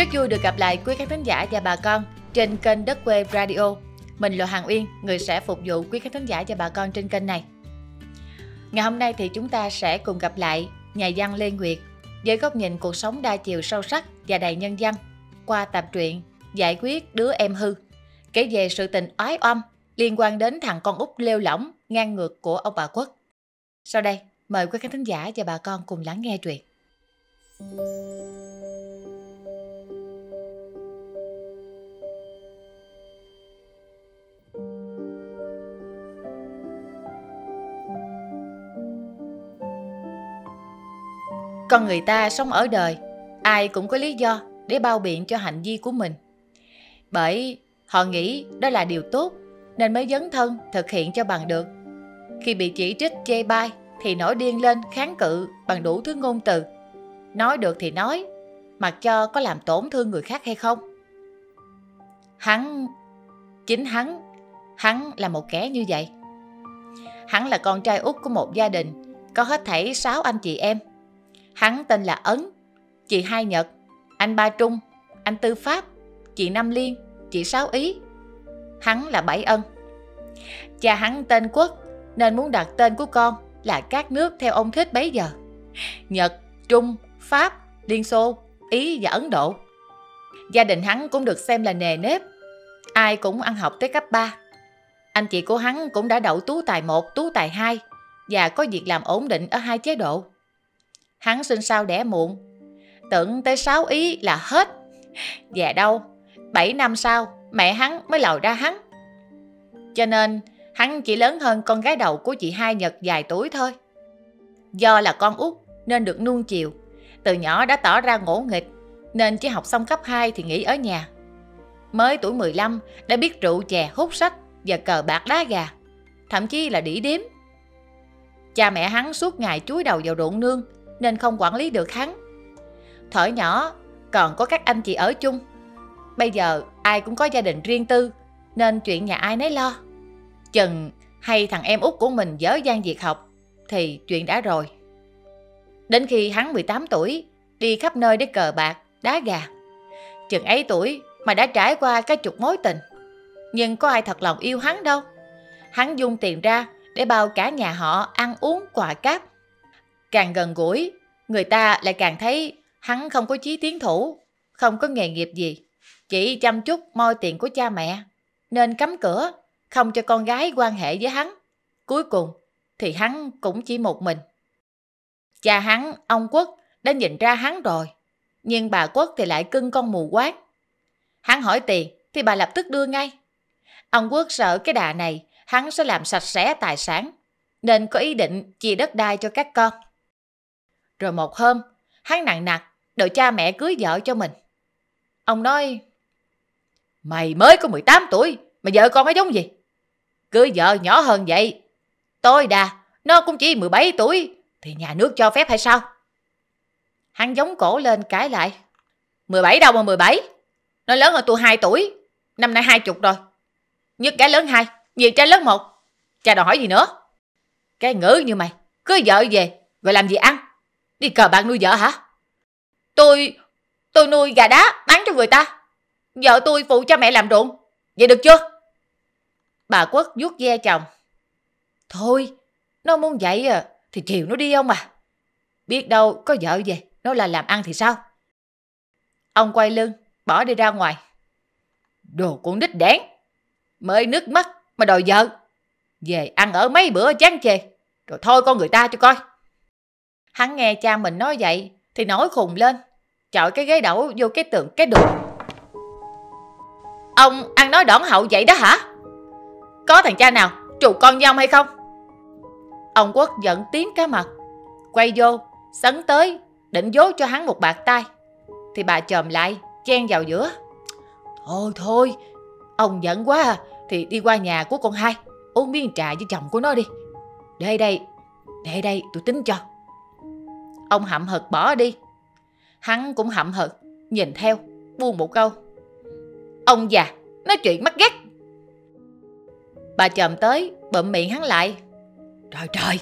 Rất vui được gặp lại quý khán thính giả và bà con trên kênh Đất Quê Radio. Mình là Hàng Uyên, người sẽ phục vụ quý khán thính giả và bà con trên kênh này. Ngày hôm nay thì chúng ta sẽ cùng gặp lại nhà văn Lê Nguyệt với góc nhìn cuộc sống đa chiều sâu sắc và đầy nhân văn qua tập truyện Giải quyết đứa em hư kể về sự tình oái oăm liên quan đến thằng con út lêu lỏng ngang ngược của ông bà Quốc. Sau đây, mời quý khán thính giả và bà con cùng lắng nghe truyện. Con người ta sống ở đời, ai cũng có lý do để bao biện cho hành vi của mình. Bởi họ nghĩ đó là điều tốt nên mới dấn thân thực hiện cho bằng được. Khi bị chỉ trích chê bai thì nổi điên lên kháng cự bằng đủ thứ ngôn từ. Nói được thì nói, mặc cho có làm tổn thương người khác hay không. Hắn, chính hắn, hắn là một kẻ như vậy. Hắn là con trai út của một gia đình, có hết thảy 6 anh chị em. Hắn tên là Ấn, chị Hai Nhật, anh Ba Trung, anh Tư Pháp, chị Năm Liên, chị Sáu Ý. Hắn là Bảy Ân. Cha hắn tên Quốc nên muốn đặt tên của con là các nước theo ông thích bấy giờ. Nhật, Trung, Pháp, Liên Xô, Ý và Ấn Độ. Gia đình hắn cũng được xem là nề nếp. Ai cũng ăn học tới cấp 3. Anh chị của hắn cũng đã đậu tú tài 1, tú tài 2 và có việc làm ổn định ở hai chế độ. Hắn sinh sau đẻ muộn. Tưởng tới sáu ý là hết. Dạ đâu, bảy năm sau mẹ hắn mới lòi ra hắn. Cho nên hắn chỉ lớn hơn con gái đầu của chị hai Nhật vài tuổi thôi. Do là con út nên được nuông chiều. Từ nhỏ đã tỏ ra ngỗ nghịch nên chỉ học xong cấp 2 thì nghỉ ở nhà. Mới tuổi 15 đã biết rượu chè hút sách và cờ bạc đá gà. Thậm chí là đĩ điếm. Cha mẹ hắn suốt ngày chúi đầu vào ruộng nương nên không quản lý được hắn. Thở nhỏ còn có các anh chị ở chung. Bây giờ ai cũng có gia đình riêng tư nên chuyện nhà ai nấy lo. Chừng hay thằng em út của mình dở gian việc học thì chuyện đã rồi. Đến khi hắn 18 tuổi, đi khắp nơi để cờ bạc, đá gà. Chừng ấy tuổi mà đã trải qua cái chục mối tình. Nhưng có ai thật lòng yêu hắn đâu. Hắn dung tiền ra để bao cả nhà họ ăn uống quà cáp. Càng gần gũi, người ta lại càng thấy hắn không có chí tiến thủ, không có nghề nghiệp gì. Chỉ chăm chút moi tiền của cha mẹ, nên cấm cửa, không cho con gái quan hệ với hắn. Cuối cùng thì hắn cũng chỉ một mình. Cha hắn, ông Quốc, đã nhìn ra hắn rồi, nhưng bà Quốc thì lại cưng con mù quát. Hắn hỏi tiền thì bà lập tức đưa ngay. Ông Quốc sợ cái đà này hắn sẽ làm sạch sẽ tài sản, nên có ý định chia đất đai cho các con. Rồi một hôm, hắn nặng nặc đợi cha mẹ cưới vợ cho mình. Ông nói, Mày mới có 18 tuổi, mà vợ con nó giống gì? Cưới vợ nhỏ hơn vậy. Tôi đà, nó cũng chỉ 17 tuổi, thì nhà nước cho phép hay sao? Hắn giống cổ lên cãi lại. 17 đâu mà 17? Nó lớn hơn tôi 2 tuổi, năm nay 20 rồi. Nhất cái lớn 2, nhiều trai lớn 1. Cha đòi hỏi gì nữa? Cái ngữ như mày, cưới vợ về, rồi làm gì ăn? Đi cờ bạc nuôi vợ hả? Tôi, tôi nuôi gà đá bán cho người ta. Vợ tôi phụ cha mẹ làm ruộng. Vậy được chưa? Bà Quốc vuốt ve chồng. Thôi, nó muốn vậy à, thì chiều nó đi ông à. Biết đâu có vợ về, nó là làm ăn thì sao? Ông quay lưng, bỏ đi ra ngoài. Đồ con nít đẻn, mới nước mắt mà đòi vợ. Về ăn ở mấy bữa chán chê, rồi thôi con người ta cho coi. Hắn nghe cha mình nói vậy thì nổi khùng lên, chọi cái ghế đẩu vô cái tượng cái đục. Ông ăn nói đỏn hậu vậy đó hả? Có thằng cha nào trù con với ông hay không? Ông Quốc giận tiếng cá mặt, quay vô, sấn tới, định dốt cho hắn một bạc tay. Thì bà chồm lại, chen vào giữa. Thôi thôi, ông giận quá à, thì đi qua nhà của con hai, uống miếng trà với chồng của nó đi. Để đây, để đây tôi tính cho. Ông hậm hực bỏ đi. Hắn cũng hậm hực, nhìn theo, buông một câu. Ông già, nói chuyện mắc ghét. Bà chồm tới, bụm miệng hắn lại. Trời trời,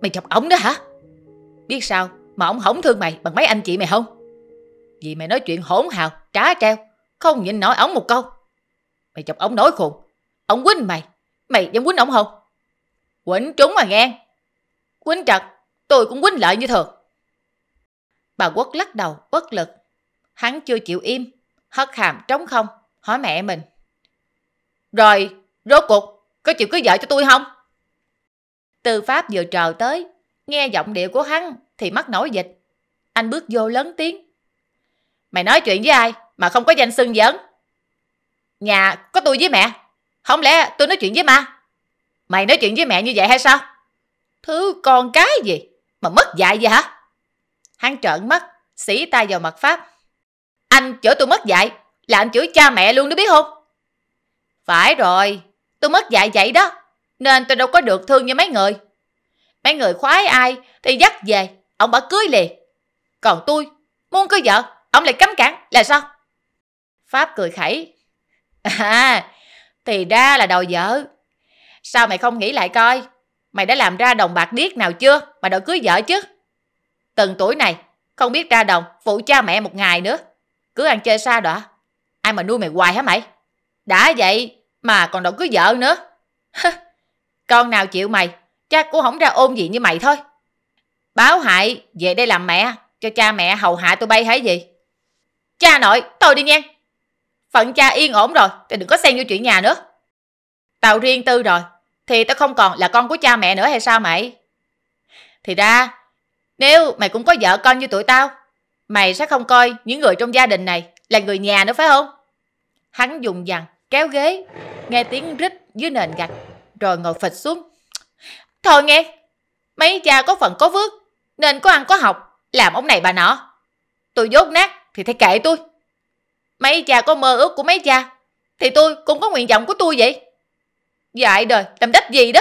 mày chọc ổng đó hả? Biết sao mà ổng hổng thương mày bằng mấy anh chị mày không? Vì mày nói chuyện hỗn hào, trá treo, không nhịn nổi ổng một câu. Mày chọc ổng nói khùng, ổng quýnh mày, mày dám quýnh ổng không? Quýnh trúng mà nghe. Quýnh trật, tôi cũng quýnh lợi như thường. Bà Quốc lắc đầu, bất lực. Hắn chưa chịu im, hất hàm trống không, hỏi mẹ mình. Rồi, rốt cuộc, có chịu cưới vợ cho tôi không? từ Pháp vừa trào tới, nghe giọng điệu của hắn thì mắt nổi dịch. Anh bước vô lớn tiếng. Mày nói chuyện với ai mà không có danh xưng giỡn? Nhà có tôi với mẹ. Không lẽ tôi nói chuyện với ma? Mày nói chuyện với mẹ như vậy hay sao? Thứ con cái gì mà mất dạy vậy hả? Hắn trợn mắt, xỉ tay vào mặt Pháp. Anh chửi tôi mất dạy là anh chửi cha mẹ luôn đó biết không? Phải rồi, tôi mất dạy vậy đó. Nên tôi đâu có được thương như mấy người. Mấy người khoái ai thì dắt về, ông bảo cưới liền. Còn tôi, muốn cưới vợ, ông lại cấm cản, là sao? Pháp cười khẩy. À, thì ra là đầu vợ. Sao mày không nghĩ lại coi? Mày đã làm ra đồng bạc điếc nào chưa mà đòi cưới vợ chứ? Từng tuổi này, không biết ra đồng, phụ cha mẹ một ngày nữa. Cứ ăn chơi xa đọa. Ai mà nuôi mày hoài hả mày? Đã vậy mà còn đòi cưới vợ nữa. Con nào chịu mày, cha cũng không ra ôn gì như mày thôi. Báo hại, về đây làm mẹ, cho cha mẹ hầu hạ tôi bay hay gì? Cha nội, tôi đi nha. Phận cha yên ổn rồi, thì đừng có xen vô chuyện nhà nữa. Tao riêng tư rồi, thì tao không còn là con của cha mẹ nữa hay sao mày? Thì ra, nếu mày cũng có vợ con như tụi tao, mày sẽ không coi những người trong gia đình này là người nhà nữa phải không? Hắn dùng dằn, kéo ghế, nghe tiếng rít dưới nền gạch, rồi ngồi phịch xuống. Thôi nghe, mấy cha có phần có vước, nên có ăn có học, làm ông này bà nọ. Tôi dốt nát thì thấy kệ tôi. Mấy cha có mơ ước của mấy cha, thì tôi cũng có nguyện vọng của tôi vậy. Dạy đời, làm đách gì đó.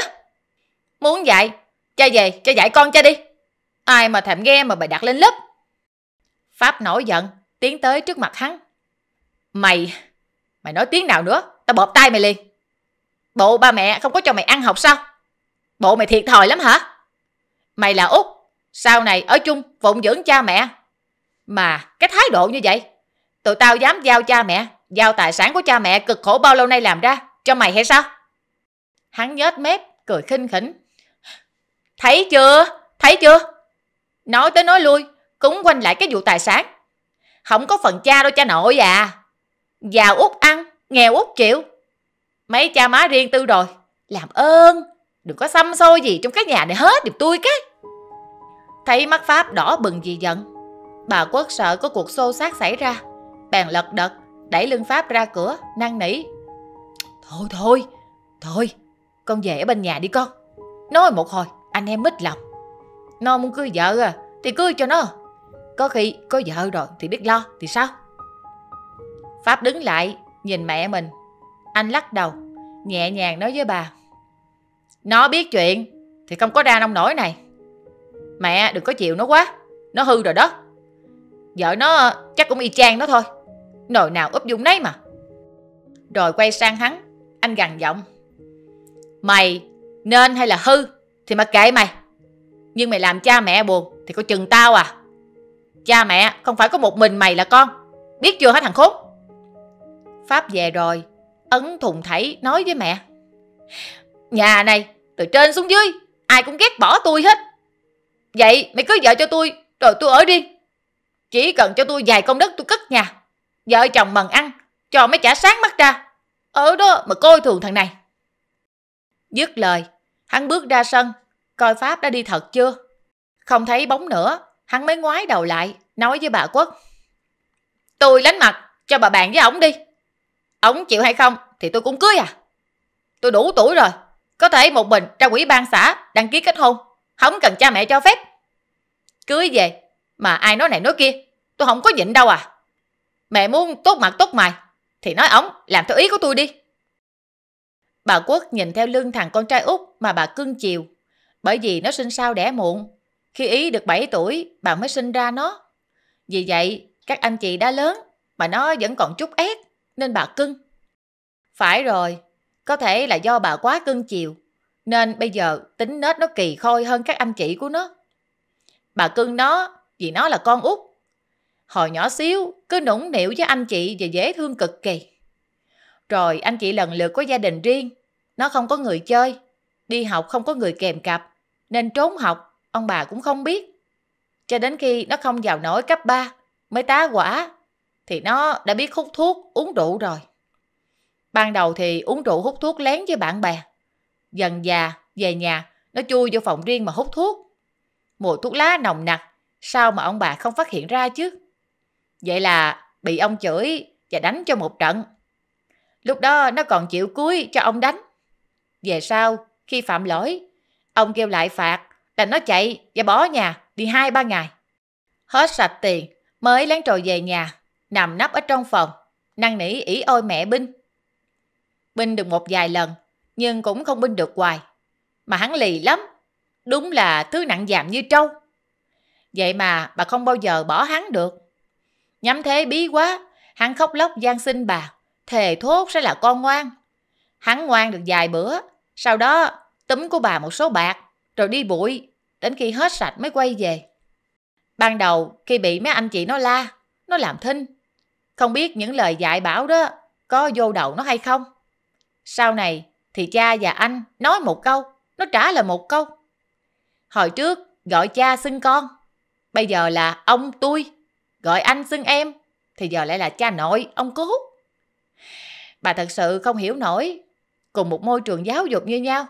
Muốn dạy, cha về, cha dạy con cha đi. Ai mà thèm nghe mà bày đặt lên lớp. Pháp nổi giận, tiến tới trước mặt hắn. Mày, mày nói tiếng nào nữa, tao bóp tay mày liền. Bộ ba mẹ không có cho mày ăn học sao? Bộ mày thiệt thòi lắm hả? Mày là út, sau này ở chung phụng dưỡng cha mẹ. Mà cái thái độ như vậy, tụi tao dám giao cha mẹ, giao tài sản của cha mẹ cực khổ bao lâu nay làm ra, cho mày hay sao? Hắn nhếch mép, cười khinh khỉnh. Thấy chưa? Thấy chưa? Nói tới nói lui, cũng quanh lại cái vụ tài sản. Không có phần cha đâu cha nội à. Giàu út ăn, nghèo út chịu. Mấy cha má riêng tư rồi, làm ơn, đừng có xăm xôi gì trong cái nhà này hết được tôi cái. Thấy mắt Pháp đỏ bừng vì giận, bà Quốc sợ có cuộc xô xát xảy ra, bèn lật đật, đẩy lưng Pháp ra cửa, năn nỉ. Thôi thôi, thôi, con về ở bên nhà đi con. Nói một hồi, anh em mít lòng. Nó muốn cưới vợ à, thì cưới cho nó. Có khi có vợ rồi thì biết lo, thì sao? Pháp đứng lại, nhìn mẹ mình. Anh lắc đầu, nhẹ nhàng nói với bà. Nó biết chuyện, thì không có ra nông nổi này. Mẹ đừng có chịu nó quá, nó hư rồi đó. Vợ nó chắc cũng y chang nó thôi. Nồi nào úp dung nấy mà. Rồi quay sang hắn, anh gằn giọng. Mày nên hay là hư thì mà kệ mày. Nhưng mày làm cha mẹ buồn thì có chừng tao à. Cha mẹ không phải có một mình mày là con. Biết chưa hả thằng khốn? Pháp về rồi, ấn thùng thảy nói với mẹ. Nhà này, từ trên xuống dưới, ai cũng ghét bỏ tôi hết. Vậy mày cứ vợ cho tôi, rồi tôi ở đi. Chỉ cần cho tôi vài công đất tôi cất nhà. Vợ chồng mần ăn, cho mấy trả sáng mắt ra. Ở đó mà coi thường thằng này. Dứt lời, hắn bước ra sân, coi Pháp đã đi thật chưa. Không thấy bóng nữa, hắn mới ngoái đầu lại, nói với bà Quốc. Tôi lánh mặt, cho bà bạn với ổng đi. Ổng chịu hay không thì tôi cũng cưới à. Tôi đủ tuổi rồi, có thể một mình ra quỹ ban xã đăng ký kết hôn, không cần cha mẹ cho phép. Cưới về, mà ai nói này nói kia, tôi không có nhịn đâu à. Mẹ muốn tốt mặt tốt mày, thì nói ổng làm theo ý của tôi đi. Bà Quốc nhìn theo lưng thằng con trai út mà bà cưng chiều, bởi vì nó sinh sau đẻ muộn. Khi ý được 7 tuổi, bà mới sinh ra nó. Vì vậy, các anh chị đã lớn, mà nó vẫn còn chút ép, nên bà cưng. Phải rồi, có thể là do bà quá cưng chiều, nên bây giờ tính nết nó kỳ khôi hơn các anh chị của nó. Bà cưng nó vì nó là con út. Hồi nhỏ xíu, cứ nũng nịu với anh chị và dễ thương cực kỳ. Rồi anh chị lần lượt có gia đình riêng, nó không có người chơi, đi học không có người kèm cặp, nên trốn học, ông bà cũng không biết. Cho đến khi nó không vào nổi cấp 3, mới tá quả, thì nó đã biết hút thuốc, uống rượu rồi. Ban đầu thì uống rượu hút thuốc lén với bạn bè. Dần già, về nhà, nó chui vô phòng riêng mà hút thuốc. Mùi thuốc lá nồng nặc, sao mà ông bà không phát hiện ra chứ? Vậy là bị ông chửi và đánh cho một trận. Lúc đó nó còn chịu cúi cho ông đánh. Về sau, khi phạm lỗi, ông kêu lại phạt là nó chạy và bỏ nhà đi hai ba ngày. Hết sạch tiền mới lén trồi về nhà, nằm nắp ở trong phòng, năn nỉ ỉ ôi mẹ binh. Binh được một vài lần, nhưng cũng không binh được hoài. Mà hắn lì lắm, đúng là thứ nặng giảm như trâu. Vậy mà bà không bao giờ bỏ hắn được. Nhắm thế bí quá, hắn khóc lóc gian xin bà, thề thốt sẽ là con ngoan. Hắn ngoan được vài bữa, sau đó túm của bà một số bạc, rồi đi bụi, đến khi hết sạch mới quay về. Ban đầu khi bị mấy anh chị nó la, nó làm thinh. Không biết những lời dạy bảo đó có vô đầu nó hay không. Sau này thì cha và anh nói một câu, nó trả lời một câu. Hồi trước gọi cha xưng con, bây giờ là ông tôi, gọi anh xưng em, thì giờ lại là cha nội, ông cố. Bà thật sự không hiểu nổi, cùng một môi trường giáo dục như nhau,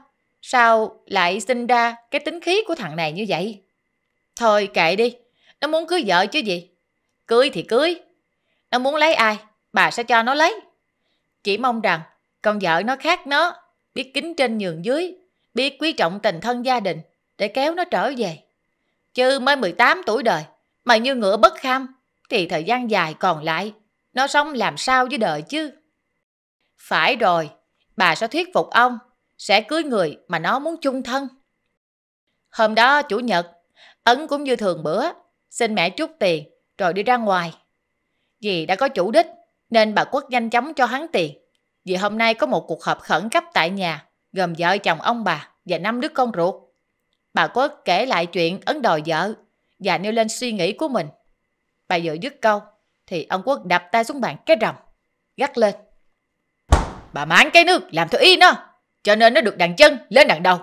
sao lại sinh ra cái tính khí của thằng này như vậy? Thôi kệ đi, nó muốn cưới vợ chứ gì. Cưới thì cưới, nó muốn lấy ai, bà sẽ cho nó lấy. Chỉ mong rằng con vợ nó khác nó, biết kính trên nhường dưới, biết quý trọng tình thân gia đình để kéo nó trở về. Chứ mới 18 tuổi đời, mà như ngựa bất kham, thì thời gian dài còn lại, nó sống làm sao với đời chứ? Phải rồi, bà sẽ thuyết phục ông, sẽ cưới người mà nó muốn chung thân. Hôm đó chủ nhật, Ấn cũng như thường bữa, xin mẹ chút tiền rồi đi ra ngoài. Vì đã có chủ đích nên bà Quốc nhanh chóng cho hắn tiền. Vì hôm nay có một cuộc họp khẩn cấp tại nhà gồm vợ chồng ông bà và năm đứa con ruột. Bà Quốc kể lại chuyện Ấn đòi vợ và nêu lên suy nghĩ của mình. Bà vợ dứt câu thì ông Quốc đập tay xuống bàn cái rầm, gắt lên. Bà máng cái nước làm theo y nó, cho nên nó được đàn chân lên đằng đầu.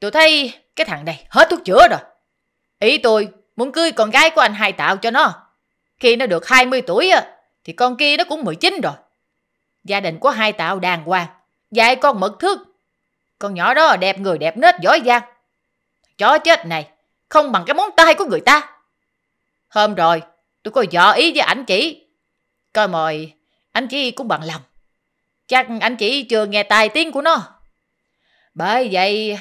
Tôi thấy cái thằng này hết thuốc chữa rồi. Ý tôi muốn cưới con gái của anh hai tạo cho nó. Khi nó được 20 tuổi thì con kia nó cũng 19 rồi. Gia đình của hai tạo đàng hoàng, dạy con mật thước. Con nhỏ đó đẹp người đẹp nết giỏi giang. Chó chết này, không bằng cái móng tay của người ta. Hôm rồi, tôi có dò ý với anh chị. Coi mời, anh chị cũng bằng lòng. Chắc anh chỉ chưa nghe tài tiếng của nó. Bởi vậy,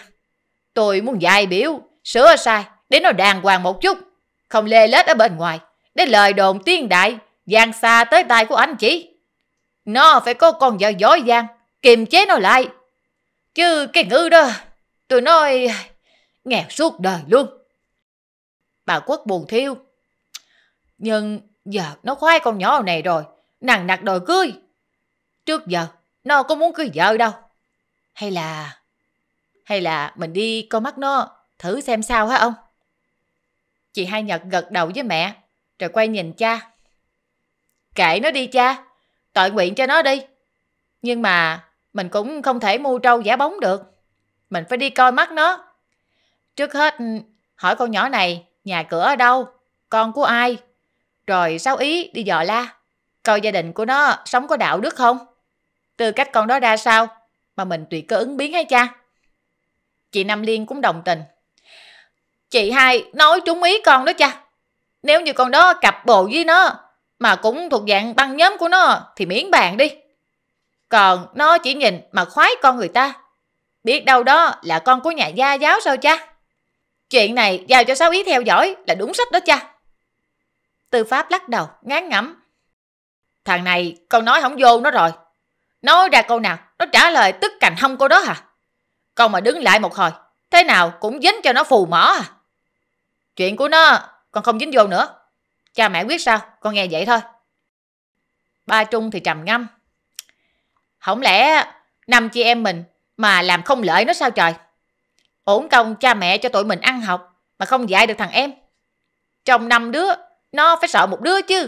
tôi muốn dạy biểu, sửa sai để nó đàng hoàng một chút. Không lê lết ở bên ngoài, để lời đồn tiên đại, giang xa tới tai của anh chị. Nó phải có con vợ giỏi giang, kiềm chế nó lại. Chứ cái ngữ đó, tôi nói nghèo suốt đời luôn. Bà Quốc buồn thiêu. Nhưng giờ nó khoái con nhỏ này rồi, nặng nặc đòi cưới. Trước giờ, nó có muốn cưới vợ đâu. Hay là... Hay là mình đi coi mắt nó, thử xem sao hả ông? Chị Hai Nhật gật đầu với mẹ, rồi quay nhìn cha. Kệ nó đi cha, tội nguyện cho nó đi. Nhưng mà mình cũng không thể mua trâu giả bóng được. Mình phải đi coi mắt nó. Trước hết, ừ, hỏi con nhỏ này nhà cửa ở đâu, con của ai, rồi sao ý đi dò la. Coi gia đình của nó sống có đạo đức không? Tư cách con đó ra sao mà mình tùy cơ ứng biến hay cha? Chị Nam Liên cũng đồng tình. Chị hai nói trúng ý con đó cha. Nếu như con đó cặp bồ với nó mà cũng thuộc dạng băng nhóm của nó thì miễn bàn đi. Còn nó chỉ nhìn mà khoái con người ta. Biết đâu đó là con của nhà gia giáo sao cha? Chuyện này giao cho sáu ý theo dõi là đúng sách đó cha. Tư pháp lắc đầu, ngán ngẩm. Thằng này con nói không vô nó rồi. Nói ra câu nào, nó trả lời tức cành hông cô đó hả? Con mà đứng lại một hồi, thế nào cũng dính cho nó phù mỏ à? Chuyện của nó con không dính vô nữa. Cha mẹ quyết sao, con nghe vậy thôi. Ba Trung thì trầm ngâm. Không lẽ năm chị em mình mà làm không lợi nó sao trời? Ổn công cha mẹ cho tụi mình ăn học mà không dạy được thằng em. Trong năm đứa nó phải sợ một đứa chứ.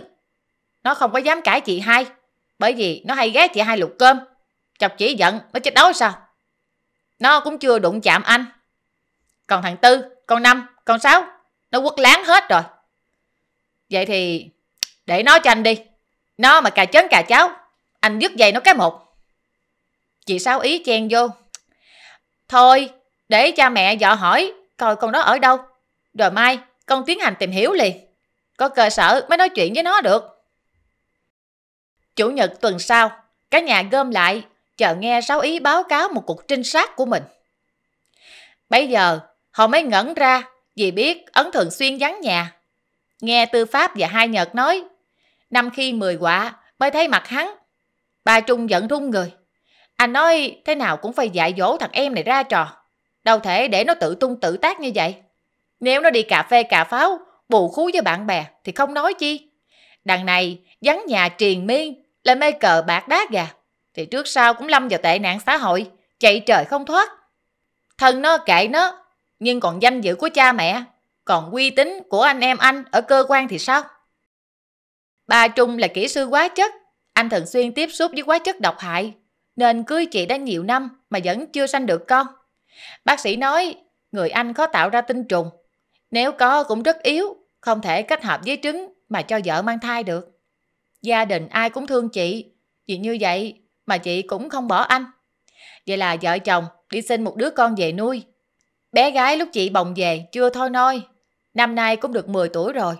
Nó không có dám cãi chị hai, bởi vì nó hay ghét chị hai lục cơm. Chọc chỉ giận, nó chết đói sao? Nó cũng chưa đụng chạm anh. Còn thằng Tư, con Năm, con Sáu, nó quất láng hết rồi. Vậy thì để nó cho anh đi. Nó mà cà chớn cà cháo, anh dứt giày nó cái một. Chị Sáu ý chen vô. Thôi, để cha mẹ dọ hỏi coi con đó ở đâu. Rồi mai con tiến hành tìm hiểu liền. Có cơ sở mới nói chuyện với nó được. Chủ nhật tuần sau, cả nhà gom lại, chờ nghe Sáu Ý báo cáo một cuộc trinh sát của mình. Bây giờ, họ mới ngẩn ra vì biết Ấn thường xuyên vắng nhà. Nghe Tư Pháp và Hai Nhật nói, năm khi mười quả mới thấy mặt hắn. Bà Trung giận run người. Anh nói thế nào cũng phải dạy dỗ thằng em này ra trò. Đâu thể để nó tự tung tự tác như vậy. Nếu nó đi cà phê cà pháo, bù khú với bạn bè thì không nói chi. Đằng này vắng nhà triền miên, lại mê cờ bạc đá gà. Thì trước sau cũng lâm vào tệ nạn xã hội, chạy trời không thoát. Thân nó kệ nó, nhưng còn danh dự của cha mẹ, còn uy tín của anh em anh ở cơ quan thì sao? Ba Trung là kỹ sư hóa chất, anh thường xuyên tiếp xúc với hóa chất độc hại, nên cưới chị đã nhiều năm mà vẫn chưa sanh được con. Bác sĩ nói người anh khó tạo ra tinh trùng, nếu có cũng rất yếu, không thể kết hợp với trứng mà cho vợ mang thai được. Gia đình ai cũng thương chị, vì như vậy mà chị cũng không bỏ anh. Vậy là vợ chồng đi xin một đứa con về nuôi. Bé gái lúc chị bồng về chưa thôi nôi, năm nay cũng được 10 tuổi rồi.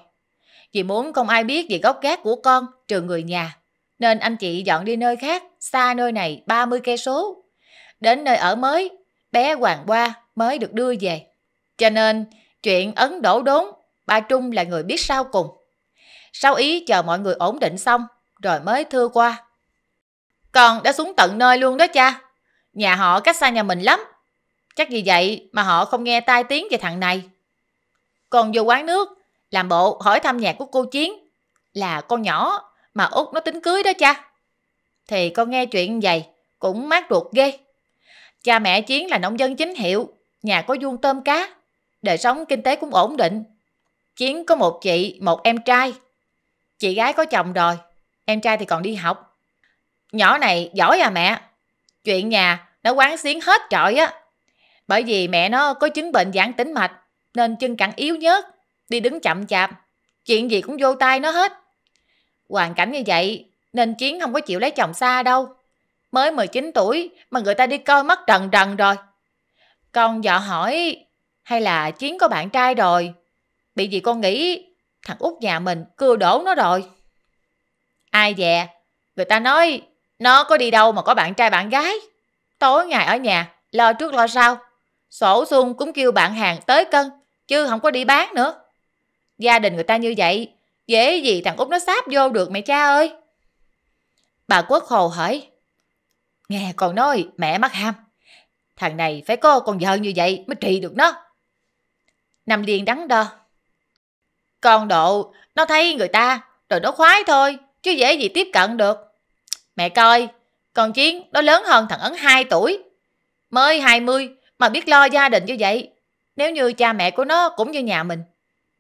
Vì muốn không ai biết về gốc gác của con trừ người nhà, nên anh chị dọn đi nơi khác, xa nơi này 30 cây số. Đến nơi ở mới, bé Hoàng Hoa mới được đưa về. Cho nên, chuyện Ấn đổ đốn, ba Trung là người biết sau cùng. Sau ý chờ mọi người ổn định xong, rồi mới thưa qua. Con đã xuống tận nơi luôn đó cha. Nhà họ cách xa nhà mình lắm. Chắc vì vậy mà họ không nghe tai tiếng về thằng này. Còn vô quán nước, làm bộ hỏi thăm nhạc của cô Chiến. Là con nhỏ mà Út nó tính cưới đó cha. Thì con nghe chuyện vậy cũng mát ruột ghê. Cha mẹ Chiến là nông dân chính hiệu, nhà có vuông tôm cá, đời sống kinh tế cũng ổn định. Chiến có một chị, một em trai. Chị gái có chồng rồi, em trai thì còn đi học. Nhỏ này giỏi à mẹ. Chuyện nhà nó quán xuyến hết trọi á. Bởi vì mẹ nó có chứng bệnh giãn tính mạch nên chân cẳng yếu nhớt, đi đứng chậm chạp. Chuyện gì cũng vô tay nó hết. Hoàn cảnh như vậy nên Chiến không có chịu lấy chồng xa đâu. Mới 19 tuổi mà người ta đi coi mắt trần trần rồi. Con dọ hỏi hay là Chiến có bạn trai rồi. Bị gì con nghĩ thằng út nhà mình cưa đổ nó rồi. Ai dè, người ta nói nó có đi đâu mà có bạn trai bạn gái. Tối ngày ở nhà, lo trước lo sau. Sổ xuân cũng kêu bạn hàng tới cân, chứ không có đi bán nữa. Gia đình người ta như vậy, dễ gì thằng út nó sáp vô được mẹ cha ơi. Bà Quốc Hồ hỏi, nghe con nói mẹ mắc ham. Thằng này phải có con vợ như vậy mới trị được nó. Nằm liền đắn đo. Con độ, nó thấy người ta, rồi nó khoái thôi, chứ dễ gì tiếp cận được. Mẹ coi, con Chiến nó lớn hơn thằng Ấn 2 tuổi. Mới 20 mà biết lo gia đình như vậy. Nếu như cha mẹ của nó cũng như nhà mình.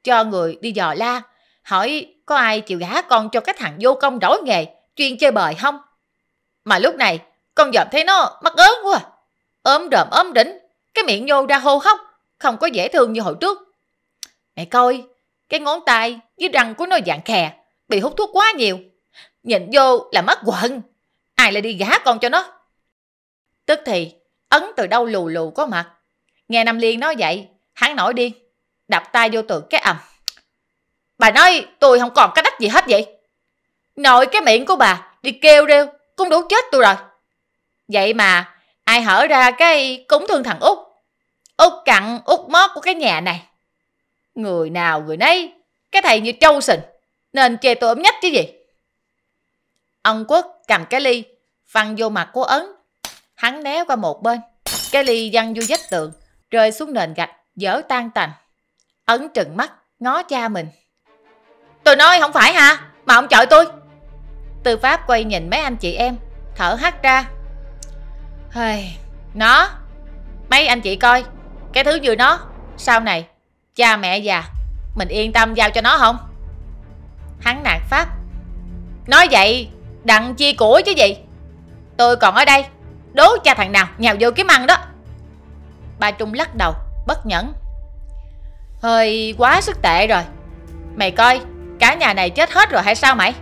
Cho người đi dò la, hỏi có ai chịu gả con cho cái thằng vô công đổi nghề, chuyên chơi bời không? Mà lúc này, con dòm thấy nó mắc ớn quá. Ốm đờm ốm đỉnh, cái miệng nhô ra hô hóc, không có dễ thương như hồi trước. Mẹ coi, cái ngón tay với răng của nó dạng khè, bị hút thuốc quá nhiều. Nhìn vô là mất quận. Ai lại đi gả con cho nó? Tức thì, Ấn từ đâu lù lù có mặt. Nghe Nam Liên nói vậy, hắn nổi điên. Đập tay vô tường cái ầm. Bà nói tôi không còn cái đắc gì hết vậy. Nội cái miệng của bà đi kêu rêu, cũng đủ chết tôi rồi. Vậy mà, ai hở ra cái cúng thương thằng Út. Út cặn, Út mót của cái nhà này. Người nào người nấy, cái thầy như trâu sình, nên chê tôi ấm nhất chứ gì. Ông Quốc cầm cái ly, văng vô mặt của Ấn. Hắn né qua một bên, cái ly văng vô vách tường, rơi xuống nền gạch, dở tan tành. Ấn trừng mắt, ngó cha mình. Tôi nói không phải hả, mà ông chọi tôi. Tư Pháp quay nhìn mấy anh chị em, thở hắt ra. Hây, nó, mấy anh chị coi, cái thứ như nó, sau này, cha mẹ già, mình yên tâm giao cho nó không? Hắn nạt pháp. Nói vậy, đặng chi của chứ gì? Tôi còn ở đây, đố cha thằng nào nhào vô kiếm ăn đó. Ba Trung lắc đầu, bất nhẫn. Hơi quá sức tệ rồi. Mày coi, cả nhà này chết hết rồi hay sao mày?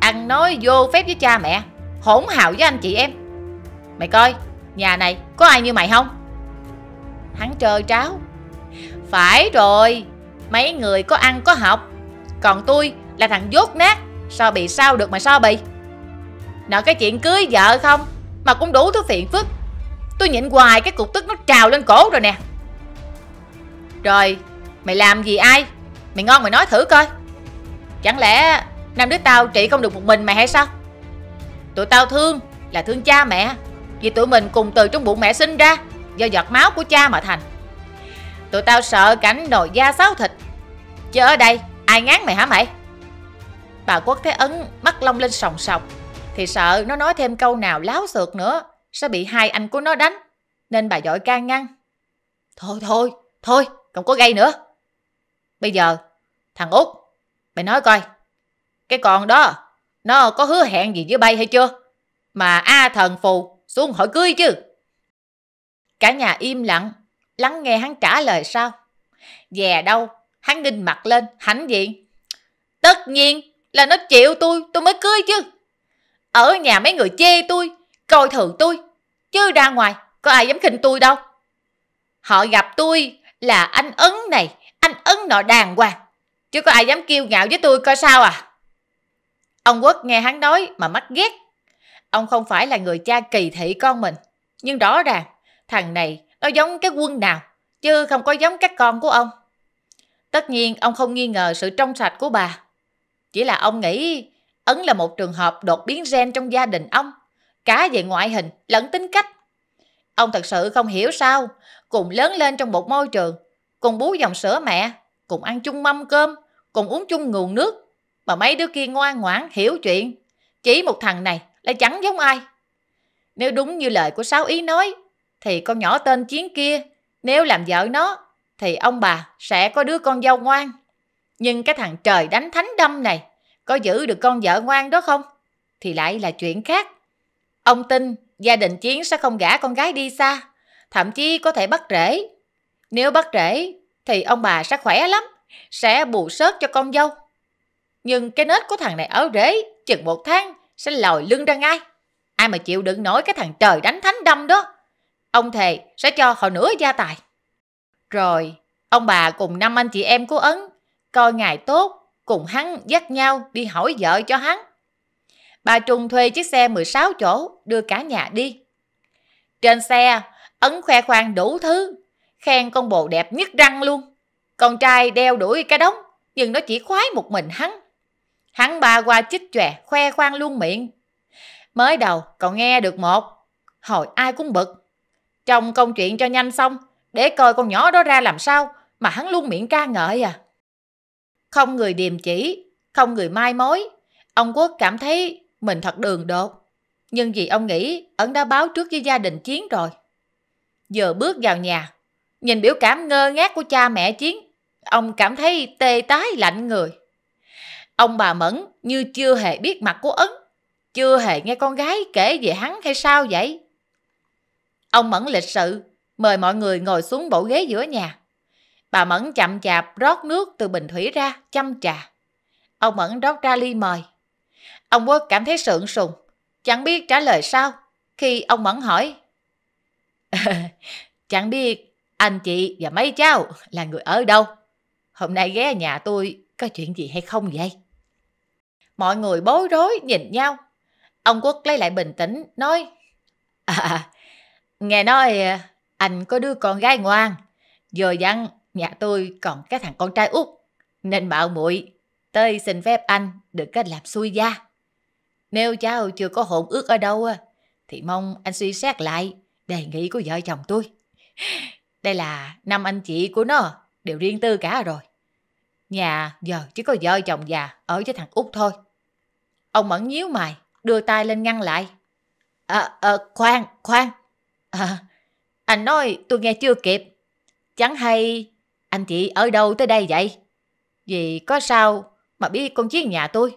Ăn nói vô phép với cha mẹ, hỗn hào với anh chị em. Mày coi, nhà này có ai như mày không? Hắn trơ tráo. Phải rồi, mấy người có ăn có học. Còn tôi là thằng dốt nát, sao bị sao được mà sao bị? Nợ cái chuyện cưới vợ không, mà cũng đủ thứ phiền phức. Tôi nhịn hoài cái cục tức nó trào lên cổ rồi nè. Rồi, mày làm gì ai? Mày ngon mày nói thử coi. Chẳng lẽ năm đứa tao trị không được một mình mày hay sao? Tụi tao thương là thương cha mẹ Vì tụi mình cùng từ trong bụng mẹ sinh ra Do giọt máu của cha mà thành Tụi tao sợ cảnh nồi da xáo thịt. Chứ ở đây, ai ngán mày hả mày? Bà quốc thế ấn mắt long lên sòng sọc, Thì sợ nó nói thêm câu nào láo xược nữa, Sẽ bị hai anh của nó đánh, Nên bà dội can ngăn. Thôi thôi thôi, không có gây nữa. Bây giờ, thằng út, Mày nói coi, Cái con đó, Nó có hứa hẹn gì với bay hay chưa? Mà A thần phù xuống hỏi cưới chứ. Cả nhà im lặng Lắng nghe hắn trả lời sao Dè đâu Hắn đinh mặt lên hãnh diện Tất nhiên là nó chịu tôi Tôi mới cưới chứ Ở nhà mấy người chê tôi Coi thường tôi Chứ ra ngoài có ai dám khinh tôi đâu Họ gặp tôi là anh Ấn này Anh Ấn nọ đàng hoàng Chứ có ai dám kiêu ngạo với tôi coi sao à Ông Quốc nghe hắn nói mà mắt ghét. Ông không phải là người cha kỳ thị con mình. Nhưng rõ ràng, thằng này nó giống cái quân nào, chứ không có giống các con của ông. Tất nhiên ông không nghi ngờ sự trong sạch của bà. Chỉ là ông nghĩ Ấn là một trường hợp đột biến gen trong gia đình ông, cả về ngoại hình lẫn tính cách. Ông thật sự không hiểu sao, cùng lớn lên trong một môi trường, cùng bú dòng sữa mẹ, cùng ăn chung mâm cơm, cùng uống chung nguồn nước, mà mấy đứa kia ngoan ngoãn hiểu chuyện. Chỉ một thằng này là chẳng giống ai. Nếu đúng như lời của Sáu Ý nói, thì con nhỏ tên Chiến kia, nếu làm vợ nó, thì ông bà sẽ có đứa con dâu ngoan. Nhưng cái thằng trời đánh thánh đâm này, có giữ được con vợ ngoan đó không? Thì lại là chuyện khác. Ông tin gia đình Chiến sẽ không gả con gái đi xa, thậm chí có thể bắt rễ. Nếu bắt rễ, thì ông bà sẽ khỏe lắm, sẽ bù sớt cho con dâu. Nhưng cái nết của thằng này ở rễ, chừng một tháng sẽ lòi lưng ra ngay. Ai mà chịu đựng nổi cái thằng trời đánh thánh đâm đó. Ông thề sẽ cho họ nửa gia tài. Rồi, ông bà cùng năm anh chị em của Ấn, coi ngày tốt, cùng hắn dắt nhau đi hỏi vợ cho hắn. Bà Trung thuê chiếc xe 16 chỗ đưa cả nhà đi. Trên xe, Ấn khoe khoang đủ thứ, khen con bồ đẹp nhất răng luôn. Con trai đeo đuổi cái đống, nhưng nó chỉ khoái một mình hắn. Hắn ba qua chích chòe, khoe khoang luôn miệng. Mới đầu còn nghe được một, hồi ai cũng bực. Trong công chuyện cho nhanh xong, để coi con nhỏ đó ra làm sao mà hắn luôn miệng ca ngợi à. Không người điềm chỉ, không người mai mối. Ông Quốc cảm thấy mình thật đường đột. Nhưng vì ông nghĩ ẩn đã báo trước với gia đình Chiến rồi. Giờ bước vào nhà, nhìn biểu cảm ngơ ngác của cha mẹ Chiến, ông cảm thấy tê tái lạnh người. Ông bà Mẫn như chưa hề biết mặt của Ấn, chưa hề nghe con gái kể về hắn hay sao vậy? Ông Mẫn lịch sự, mời mọi người ngồi xuống bộ ghế giữa nhà. Bà Mẫn chậm chạp rót nước từ bình thủy ra, chăm trà. Ông Mẫn rót ra ly mời. Ông Quốc cảm thấy sượng sùng, chẳng biết trả lời sao khi ông Mẫn hỏi. chẳng biết anh chị và mấy cháu là người ở đâu? Hôm nay ghé nhà tôi có chuyện gì hay không vậy? Mọi người bối rối nhìn nhau. Ông Quốc lấy lại bình tĩnh, nói À, nghe nói à, anh có đứa con gái ngoan. Giờ dặn nhà tôi còn cái thằng con trai út. Nên bảo muội tới xin phép anh được cách làm xui gia. Nếu cháu chưa có hồn ước ở đâu thì mong anh suy xét lại đề nghị của vợ chồng tôi. Đây là năm anh chị của nó đều riêng tư cả rồi. Nhà giờ chỉ có vợ chồng già ở với thằng út thôi. Ông Mẫn nhíu mày, đưa tay lên ngăn lại. À, à, khoan, khoan. À, anh nói tôi nghe chưa kịp. Chẳng hay anh chị ở đâu tới đây vậy? Vì có sao mà biết con chiếc nhà tôi.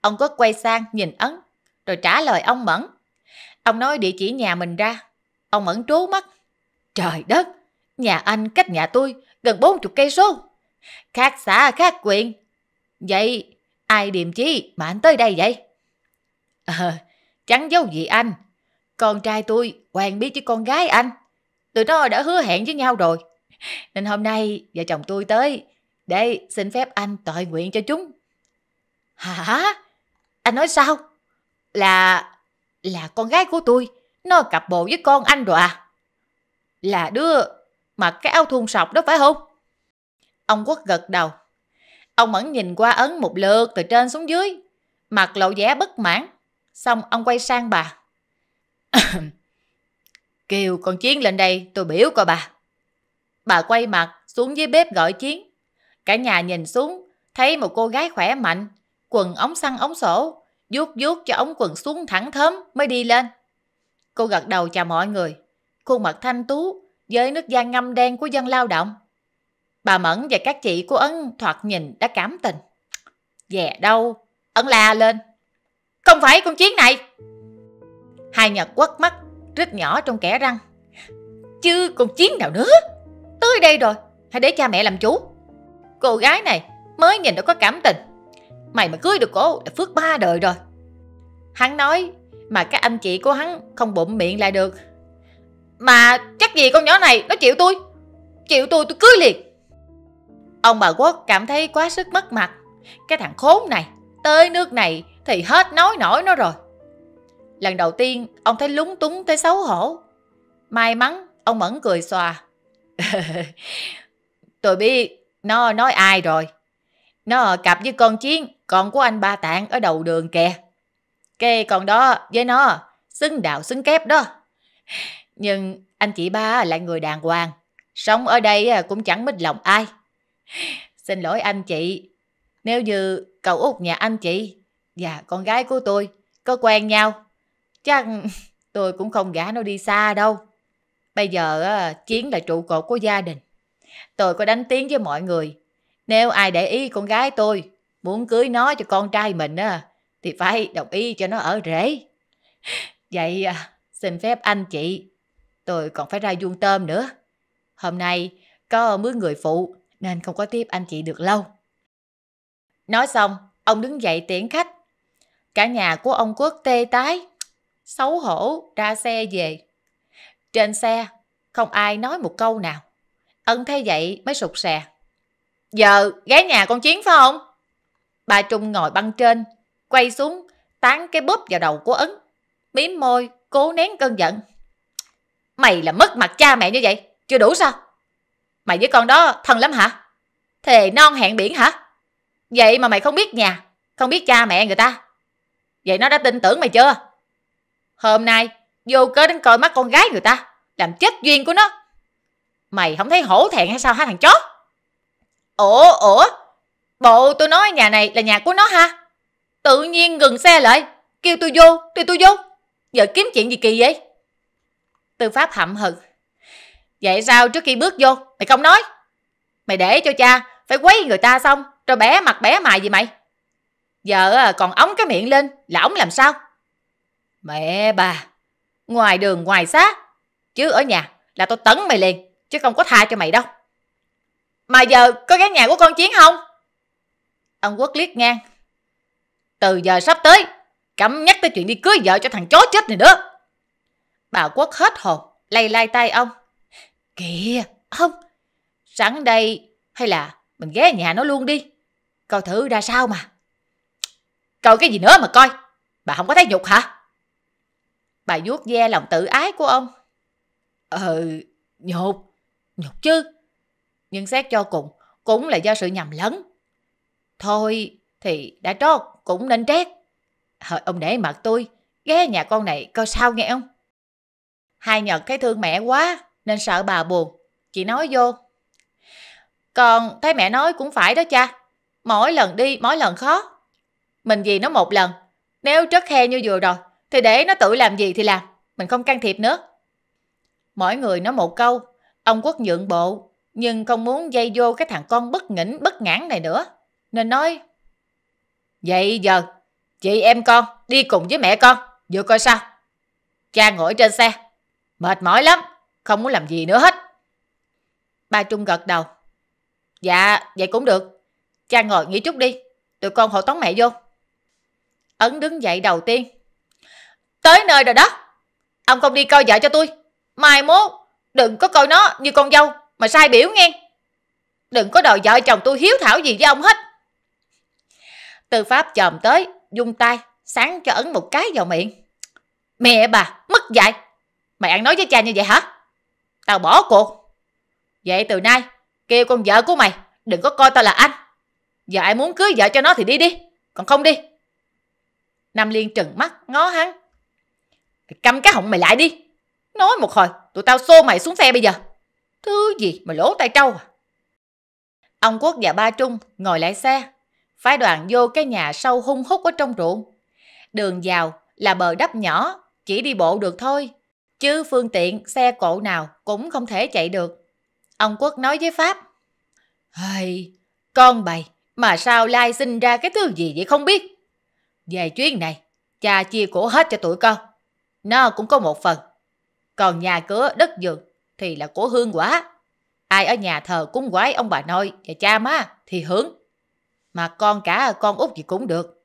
Ông có quay sang nhìn Ấn, rồi trả lời ông Mẫn. Ông nói địa chỉ nhà mình ra. Ông Mẫn trố mắt. Trời đất, nhà anh cách nhà tôi gần 40 cây số. Khác xã khác quyện. Vậy ai điềm chi mà anh tới đây vậy? Ờ, chẳng giấu gì anh. Con trai tôi, quen biết với con gái anh. Tụi nó đã hứa hẹn với nhau rồi. Nên hôm nay vợ chồng tôi tới để xin phép anh tội nguyện cho chúng. Hả? Anh nói sao? Là... là con gái của tôi. Nó cặp bộ với con anh rồi à? Là đứa mặc cái áo thun sọc đó phải không? Ông Quốc gật đầu. Ông Mẫn nhìn qua ấn một lượt từ trên xuống dưới. Mặt lộ vẻ bất mãn. Xong ông quay sang bà. Kêu con Chiến lên đây, tôi biểu coi bà. Bà quay mặt xuống dưới bếp gọi Chiến. Cả nhà nhìn xuống, thấy một cô gái khỏe mạnh, quần ống xăng ống sổ, vuốt vuốt cho ống quần xuống thẳng thớm mới đi lên. Cô gật đầu chào mọi người. Khuôn mặt thanh tú, với nước da ngâm đen của dân lao động. Bà Mẫn và các chị của Ấn thoạt nhìn đã cảm tình. Dè đâu? Ấn la lên. Không phải con Chiến này. Hai Nhật quất mắt, rít nhỏ trong kẻ răng. Chứ còn Chiến nào nữa? Tới đây rồi, hãy để cha mẹ làm chú. Cô gái này mới nhìn đã có cảm tình. Mày mà cưới được cổ là phước ba đời rồi. Hắn nói mà các anh chị của hắn không bụng miệng lại được. Mà chắc gì con nhỏ này nó chịu tôi. Chịu tôi tôi cưới liền. Ông bà Quốc cảm thấy quá sức mất mặt. Cái thằng khốn này, tới nước này thì hết nói nổi nó rồi. Lần đầu tiên ông thấy lúng túng thấy xấu hổ. May mắn ông Mẫn cười xòa. Tôi biết nó nói ai rồi. Nó cặp với con Chiến, con của anh Ba Tạng ở đầu đường kìa. Cái con đó với nó xứng đạo xứng kép đó. Nhưng anh chị ba lại người đàng hoàng. Sống ở đây cũng chẳng mít lòng ai. Xin lỗi anh chị. Nếu như cậu út nhà anh chị và con gái của tôi có quen nhau, chắc tôi cũng không gả nó đi xa đâu. Bây giờ Chiến là trụ cột của gia đình. Tôi có đánh tiếng với mọi người. Nếu ai để ý con gái tôi muốn cưới nó cho con trai mình á, thì phải đồng ý cho nó ở rễ. Vậy à, xin phép anh chị, tôi còn phải ra vuông tôm nữa. Hôm nay có mướn người phụ nên không có tiếp anh chị được lâu. Nói xong, ông đứng dậy tiễn khách. Cả nhà của ông Quốc tê tái, xấu hổ ra xe về. Trên xe, không ai nói một câu nào. Ân thấy vậy mới sụt sè. Giờ ghé nhà con Chiến phải không? Bà Trung ngồi băng trên, quay xuống, tán cái bóp vào đầu của Ấn. Miếm môi, cố nén cơn giận. Mày là mất mặt cha mẹ như vậy, chưa đủ sao? Mày với con đó thân lắm hả? Thề non hẹn biển hả? Vậy mà mày không biết nhà, không biết cha mẹ người ta. Vậy nó đã tin tưởng mày chưa? Hôm nay, vô cớ đến coi mắt con gái người ta, làm chết duyên của nó. Mày không thấy hổ thẹn hay sao hả thằng chó? Ủa, ủa, bộ tôi nói nhà này là nhà của nó ha? Tự nhiên ngừng xe lại, kêu tôi vô, tôi tôi vô. Giờ kiếm chuyện gì kỳ vậy? Tư pháp hậm hực. Vậy sao trước khi bước vô, mày không nói? Mày để cho cha phải quấy người ta xong, rồi bé mặt bé mày gì mày? Giờ còn ống cái miệng lên là ống làm sao? Mẹ bà, ngoài đường ngoài xá, chứ ở nhà là tôi tấn mày liền, chứ không có tha cho mày đâu. Mà giờ có ghé nhà của con Chiến không? Ông Quốc liếc ngang. Từ giờ sắp tới, cấm nhắc tới chuyện đi cưới vợ cho thằng chó chết này nữa. Bà Quốc hết hồn, lay lay tay ông. Kìa, ông, sẵn đây hay là mình ghé nhà nó luôn đi. Coi thử ra sao mà. Coi cái gì nữa mà coi, bà không có thấy nhục hả? Bà vuốt ve lòng tự ái của ông. Ờ, nhục, nhục chứ. Nhưng xét cho cùng, cũng là do sự nhầm lẫn. Thôi, thì đã trót, cũng nên trét. Hồi ông để mặt tôi, ghé nhà con này coi sao nghe không? Hai Nhật thấy thương mẹ quá, nên sợ bà buồn. Chị nói vô. Còn thấy mẹ nói cũng phải đó cha. Mỗi lần đi, mỗi lần khó. Mình gì nó một lần. Nếu rất khe như vừa rồi, thì để nó tự làm gì thì làm. Mình không can thiệp nữa. Mỗi người nói một câu. Ông Quốc nhượng bộ, nhưng không muốn dây vô cái thằng con bất nghỉnh bất ngãn này nữa. nên nói Vậy giờ, chị em con đi cùng với mẹ con, vừa coi sao. Cha ngồi trên xe, mệt mỏi lắm, không muốn làm gì nữa hết. Ba Trung gật đầu. Dạ, vậy cũng được. Cha ngồi nghỉ chút đi, tụi con hộ tống mẹ vô. Ấn đứng dậy đầu tiên. Tới nơi rồi đó. Ông không đi coi vợ cho tôi. Mai mốt, đừng có coi nó như con dâu mà sai biểu nghe. Đừng có đòi vợ chồng tôi hiếu thảo gì với ông hết. Tư pháp chồm tới, dung tay, sáng cho ấn một cái vào miệng. Mẹ bà, mất dạy. Mày ăn nói với cha như vậy hả? Tao bỏ cuộc. Vậy từ nay, kêu con vợ của mày, đừng có coi tao là anh. Giờ ai muốn cưới vợ cho nó thì đi đi, còn không đi. Nam Liên trừng mắt, ngó hắn. Cầm cái họng mày lại đi. Nói một hồi, tụi tao xô mày xuống xe bây giờ. Thứ gì mà lỗ tay trâu à? Ông Quốc và ba Trung ngồi lại xe, phái đoàn vô cái nhà sâu hung hút ở trong ruộng. Đường vào là bờ đắp nhỏ, chỉ đi bộ được thôi, chứ phương tiện xe cộ nào cũng không thể chạy được. Ông Quốc nói với Pháp, Hây, con bày, mà sao lai sinh ra cái thứ gì vậy không biết. Về chuyến này, cha chia cổ hết cho tụi con. Nó cũng có một phần. Còn nhà cửa đất vườn thì là của hương quả. Ai ở nhà thờ cúng quái ông bà nội và cha má thì hưởng. Mà con cả con út gì cũng được.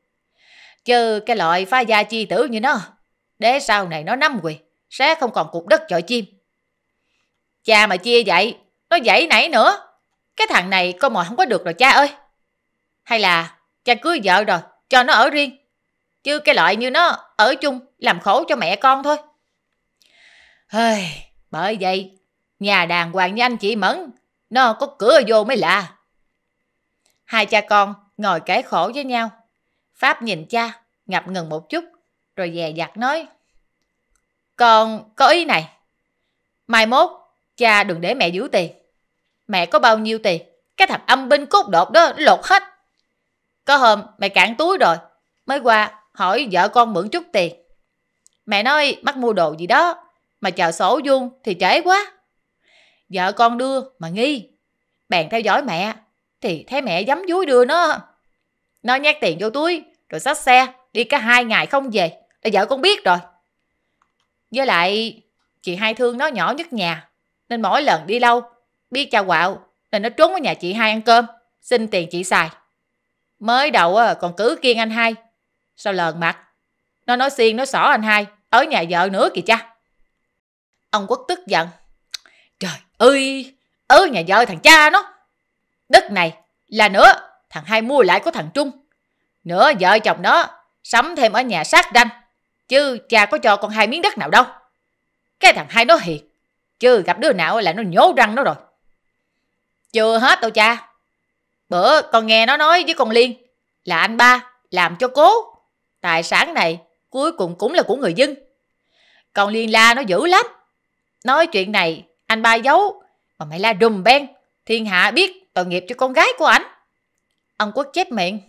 Chứ cái loại pha gia chi tử như nó, để sau này nó nắm quyền, sẽ không còn cục đất chọi chim. Cha mà chia vậy, nó dãy nảy nữa. Cái thằng này con mồi không có được rồi cha ơi. Hay là cha cưới vợ rồi, cho nó ở riêng. Chứ cái loại như nó ở chung làm khổ cho mẹ con thôi. Hơi, bởi vậy, nhà đàng hoàng như anh chị Mẫn, nó có cửa vô mới lạ. Hai cha con ngồi kể khổ với nhau. Pháp nhìn cha, ngập ngừng một chút, rồi dè dặt nói. Con có ý này. Mai mốt, cha đừng để mẹ giữ tiền. Mẹ có bao nhiêu tiền, cái thằng âm binh cốt đột đó lột hết. Có hôm mẹ cạn túi rồi, mới qua hỏi vợ con mượn chút tiền. Mẹ nói bắt mua đồ gì đó, mà chờ sổ vuông thì trễ quá. Vợ con đưa mà nghi. Bèn theo dõi mẹ, thì thấy mẹ dám dúi đưa nó. Nó nhét tiền vô túi, rồi xách xe, đi cả hai ngày không về, là vợ con biết rồi. Với lại, chị hai thương nó nhỏ nhất nhà, nên mỗi lần đi lâu, biết cha quạo, nên nó trốn ở nhà chị hai ăn cơm, xin tiền chị xài. Mới đầu còn cứ kiên anh hai, sau lờn mặt. Nó nói xiên nó xỏ anh hai, ở nhà vợ nữa kìa cha. Ông Quốc tức giận. Trời ơi, ở nhà vợ thằng cha nó. Đất này là nữa, thằng hai mua lại của thằng Trung. Nữa vợ chồng nó sắm thêm ở nhà sát ranh. Chứ cha có cho con hai miếng đất nào đâu. Cái thằng hai nó hiền. Chứ gặp đứa nào là nó nhố răng nó rồi. Chưa hết đâu cha. Bữa con nghe nó nói với con Liên là anh ba làm cho cố. Tài sản này cuối cùng cũng là của người dân. Còn Liên la nó dữ lắm. Nói chuyện này, anh ba giấu mà mày la đùm ben. Thiên hạ biết tội nghiệp cho con gái của ảnh. Ông Quốc chép miệng.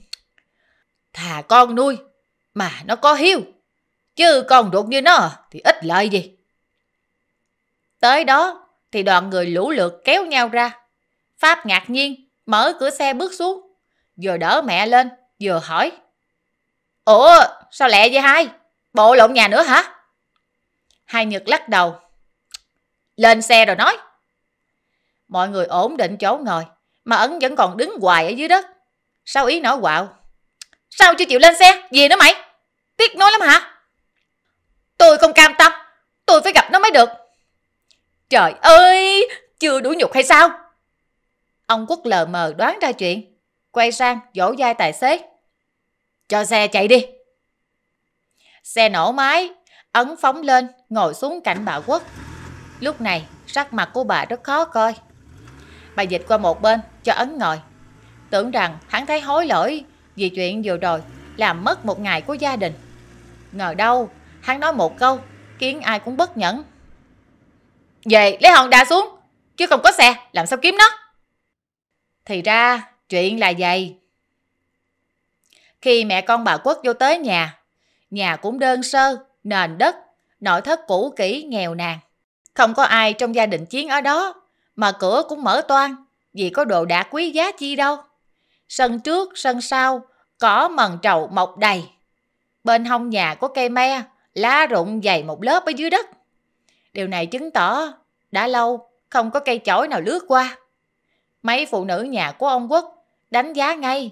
Thà con nuôi mà nó có hiếu. Chứ con ruột như nó thì ít lợi gì. Tới đó thì đoàn người lũ lượt kéo nhau ra. Pháp ngạc nhiên, mở cửa xe bước xuống. Vừa đỡ mẹ lên, vừa hỏi. Ủa, sao lẹ vậy hai? Bộ lộn nhà nữa hả? Hai Nhật lắc đầu. Lên xe rồi nói. Mọi người ổn định chỗ ngồi. Mà Ấn vẫn còn đứng hoài ở dưới đất. Sao ý nổi quạo? Sao chưa chịu lên xe? Gì nữa mày? Tiếc nói lắm hả? Tôi không cam tâm. Tôi phải gặp nó mới được. Trời ơi! Chưa đủ nhục hay sao? Ông Quốc lờ mờ đoán ra chuyện. Quay sang dỗ dai tài xế. Cho xe chạy đi. Xe nổ máy. Ấn phóng lên, ngồi xuống cạnh bà Quốc. Lúc này, sắc mặt của bà rất khó coi. Bà dịch qua một bên, cho Ấn ngồi. Tưởng rằng hắn thấy hối lỗi vì chuyện vừa rồi làm mất một ngày của gia đình. Ngờ đâu, hắn nói một câu, khiến ai cũng bất nhẫn. Về lấy hòn đá xuống, chứ không có xe, làm sao kiếm nó? Thì ra, chuyện là vậy. Khi mẹ con bà Quốc vô tới nhà, nhà cũng đơn sơ, nền đất, nội thất cũ kỹ, nghèo nàn. Không có ai trong gia đình chiến ở đó, mà cửa cũng mở toan, vì có đồ đạc quý giá chi đâu. Sân trước, sân sau, có mần trầu mọc đầy. Bên hông nhà có cây me, lá rụng dày một lớp ở dưới đất. Điều này chứng tỏ đã lâu không có cây chổi nào lướt qua. Mấy phụ nữ nhà của ông Quốc đánh giá ngay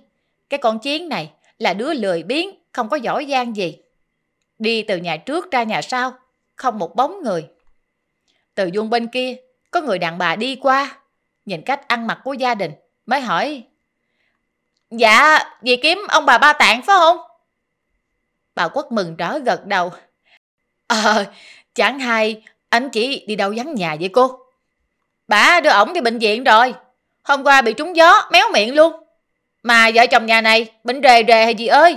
cái con chiến này là đứa lười biếng, không có giỏi giang gì. Đi từ nhà trước ra nhà sau, không một bóng người. Từ vuông bên kia, có người đàn bà đi qua, nhìn cách ăn mặc của gia đình, mới hỏi Dạ, dì kiếm ông bà ba tạng phải không? Bà Quốc mừng rỡ gật đầu. Ờ, chẳng hay, anh chỉ đi đâu vắng nhà vậy cô? Bà đưa ổng đi bệnh viện rồi. Hôm qua bị trúng gió, méo miệng luôn. Mà vợ chồng nhà này bệnh rề rề hay gì ơi?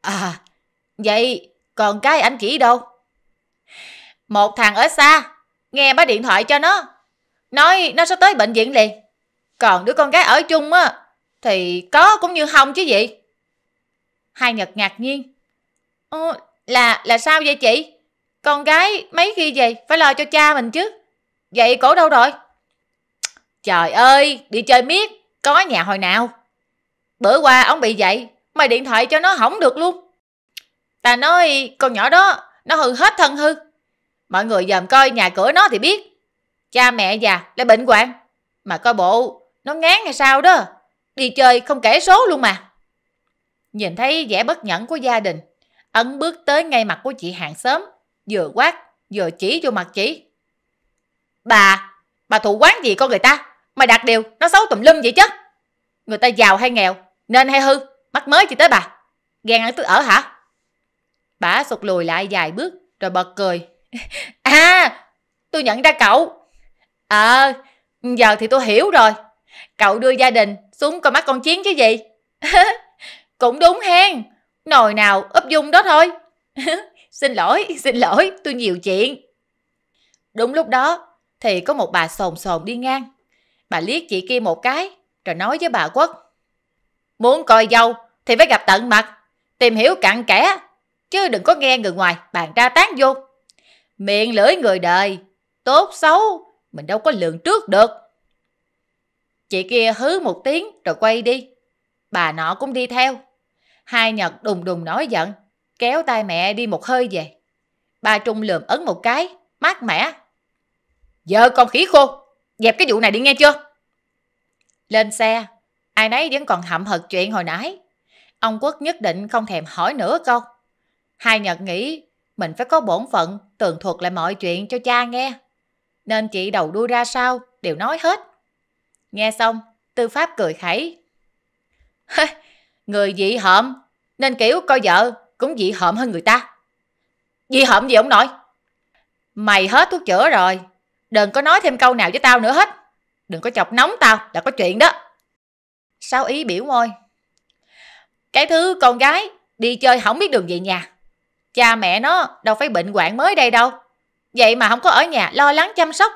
À, vậy còn cái anh chỉ đâu? Một thằng ở xa, nghe bá điện thoại cho nó. Nói nó sẽ tới bệnh viện liền. Còn đứa con gái ở chung á, thì có cũng như không chứ gì. Hai Nhật ngạc nhiên. Ồ, là, là sao vậy chị? Con gái mấy khi vậy phải lo cho cha mình chứ. Vậy cổ đâu rồi? Trời ơi, đi chơi miết, có nhà hồi nào. Bữa qua ông bị vậy, mày điện thoại cho nó hỏng được luôn. Ta nói con nhỏ đó, nó hư hết thân hư. Mọi người dòm coi nhà cửa nó thì biết. Cha mẹ già lại bệnh hoạn. Mà coi bộ, nó ngán hay sao đó. Đi chơi không kể số luôn mà. Nhìn thấy vẻ bất nhẫn của gia đình, Ấn bước tới ngay mặt của chị hàng xóm, vừa quát, vừa chỉ vô mặt chị. Bà, bà thụ quán gì con người ta? Mày đặt điều, nó xấu tùm lum vậy chứ? Người ta giàu hay nghèo, nên hay hư, mắc mới chỉ tới bà. Ghen ăn tức ở hả? Bà sụt lùi lại vài bước, rồi bật cười. À, tôi nhận ra cậu. Ờ, giờ thì tôi hiểu rồi. Cậu đưa gia đình xuống coi mắt con chiến chứ gì. Cũng đúng hen. Nồi nào ấp dung đó thôi. xin lỗi, xin lỗi, tôi nhiều chuyện. Đúng lúc đó, thì có một bà sồn sồn đi ngang. Bà liếc chị kia một cái, rồi nói với bà Quốc. Muốn coi dâu thì phải gặp tận mặt, tìm hiểu cặn kẽ, chứ đừng có nghe người ngoài bàn ra tán vô. Miệng lưỡi người đời, tốt xấu, mình đâu có lường trước được. Chị kia hứ một tiếng rồi quay đi. Bà nọ cũng đi theo. Hai Nhật đùng đùng nói giận, kéo tay mẹ đi một hơi về. Ba Trung lườm ấn một cái, mát mẻ. Vợ con khỉ khô, dẹp cái vụ này đi nghe chưa? Lên xe, ai nấy vẫn còn hậm hực chuyện hồi nãy. Ông Quốc nhất định không thèm hỏi nữa câu. Hai Nhật nghĩ mình phải có bổn phận tường thuật lại mọi chuyện cho cha nghe. Nên chị đầu đuôi ra sao đều nói hết. Nghe xong, tư pháp cười khẩy. người dị hợm, nên kiểu coi vợ cũng dị hợm hơn người ta. Dị hợm gì ông nội? Mày hết thuốc chữa rồi, đừng có nói thêm câu nào với tao nữa hết. Đừng có chọc nóng tao là có chuyện đó. Sao ý biểu môi. Cái thứ con gái đi chơi không biết đường về nhà. Cha mẹ nó đâu phải bệnh hoạn mới đây đâu. Vậy mà không có ở nhà lo lắng chăm sóc.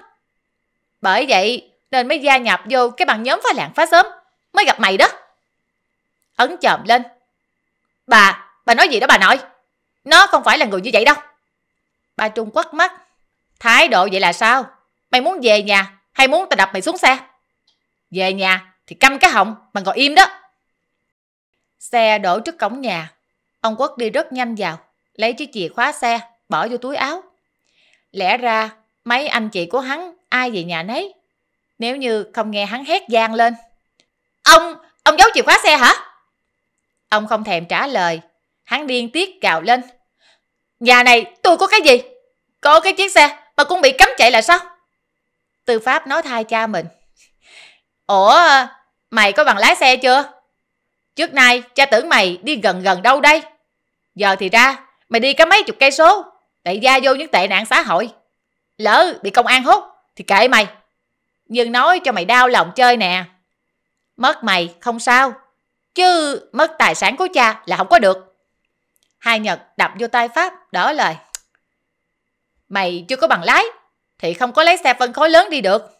Bởi vậy nên mới gia nhập vô cái bằng nhóm phá lạng phá sớm. Mới gặp mày đó. Ấn chồm lên. Bà, bà nói gì đó bà nội? Nó không phải là người như vậy đâu. Ba Trung quắc mắt. Thái độ vậy là sao? Mày muốn về nhà hay muốn tao đập mày xuống xe? Về nhà thì câm cái họng mà ngồi im đó. Xe đổ trước cổng nhà. Ông Quốc đi rất nhanh vào, lấy chiếc chìa khóa xe, bỏ vô túi áo. Lẽ ra mấy anh chị của hắn ai về nhà nấy. Nếu như không nghe hắn hét gian lên. Ông, ông giấu chìa khóa xe hả? Ông không thèm trả lời. Hắn điên tiết gào lên. Nhà này tôi có cái gì? Có cái chiếc xe mà cũng bị cấm chạy là sao? Tư pháp nói thay cha mình. Ủa, mày có bằng lái xe chưa? Trước nay cha tưởng mày đi gần gần đâu đây? Giờ thì ra, mày đi có mấy chục cây số, Để gia vô những tệ nạn xã hội. Lỡ bị công an hút thì kệ mày. Nhưng nói cho mày đau lòng chơi nè. Mất mày không sao, chứ mất tài sản của cha là không có được. Hai Nhật đập vô tay Pháp, đỡ lời. Mày chưa có bằng lái, thì không có lấy xe phân khối lớn đi được.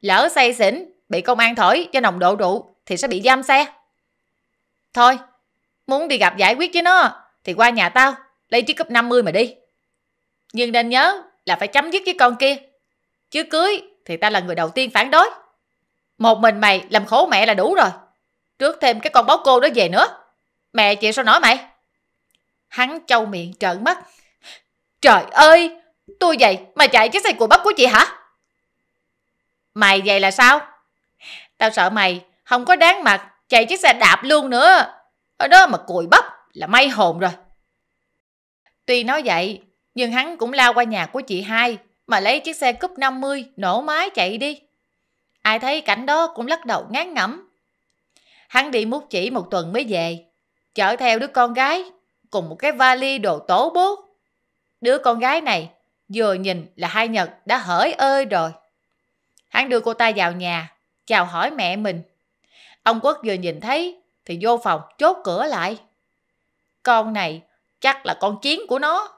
Lỡ say xỉn, bị công an thổi cho nồng độ rượu thì sẽ bị giam xe. Thôi, muốn đi gặp giải quyết với nó thì qua nhà tao, lấy chiếc cúp 50 mà đi. Nhưng nên nhớ là phải chấm dứt với con kia. Chứ cưới thì ta là người đầu tiên phản đối. Một mình mày làm khổ mẹ là đủ rồi. trước thêm cái con báo cô đó về nữa. Mẹ chịu sao nổi mày? Hắn trâu miệng trợn mắt. Trời ơi, tôi vậy mà chạy chiếc xe của bắp của chị hả? Mày vậy là sao? Tao sợ mày không có đáng mặt chạy chiếc xe đạp luôn nữa. Ở đó mà cùi bắp là may hồn rồi. Tuy nói vậy, nhưng hắn cũng lao qua nhà của chị hai mà lấy chiếc xe cúp 50 nổ máy chạy đi. Ai thấy cảnh đó cũng lắc đầu ngán ngẩm. Hắn đi mút chỉ một tuần mới về, chở theo đứa con gái cùng một cái vali đồ tố bố. Đứa con gái này vừa nhìn là hai Nhật đã hỡi ơi rồi. Hắn đưa cô ta vào nhà, chào hỏi mẹ mình. Ông Quốc vừa nhìn thấy thì vô phòng chốt cửa lại. Con này chắc là con chiến của nó.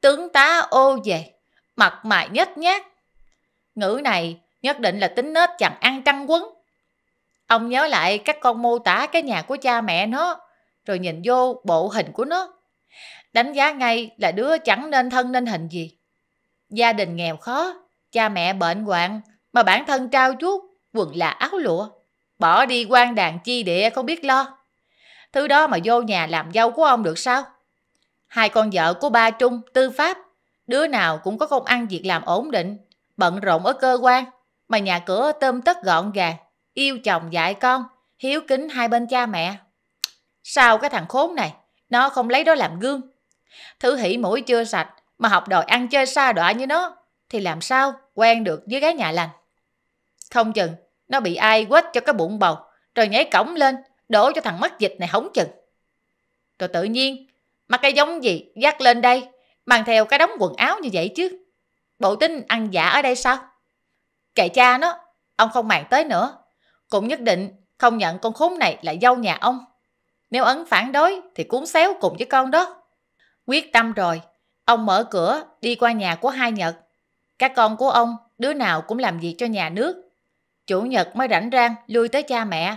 Tướng tá ô về, mặt mày nhếch nhác. Ngữ này nhất định là tính nết chẳng ăn trăng quấn. Ông nhớ lại các con mô tả cái nhà của cha mẹ nó, rồi nhìn vô bộ hình của nó. Đánh giá ngay là đứa chẳng nên thân nên hình gì. Gia đình nghèo khó, cha mẹ bệnh hoạn, mà bản thân trao chuốt, quần là áo lụa. Bỏ đi quan đàn chi địa không biết lo. Thứ đó mà vô nhà làm dâu của ông được sao? Hai con vợ của ba Trung, tư pháp, đứa nào cũng có công ăn việc làm ổn định, bận rộn ở cơ quan, mà nhà cửa tôm tất gọn gàng, yêu chồng dạy con, hiếu kính hai bên cha mẹ. Sao cái thằng khốn này, nó không lấy đó làm gương? Thứ hỉ mũi chưa sạch mà học đòi ăn chơi xa đọa như nó, thì làm sao quen được với gái nhà lành? Không chừng, nó bị ai quết cho cái bụng bầu, rồi nhảy cổng lên, đổ cho thằng mất dịch này hống chừng. Rồi tự nhiên, mặc cái giống gì dắt lên đây, mang theo cái đống quần áo như vậy chứ. Bộ tính ăn giả ở đây sao? Kệ cha nó, ông không màng tới nữa. Cũng nhất định không nhận con khốn này là dâu nhà ông. Nếu ấn phản đối thì cuốn xéo cùng với con đó. Quyết tâm rồi, ông mở cửa đi qua nhà của hai Nhật. Các con của ông, đứa nào cũng làm việc cho nhà nước. Chủ Nhật mới rảnh rang lui tới cha mẹ.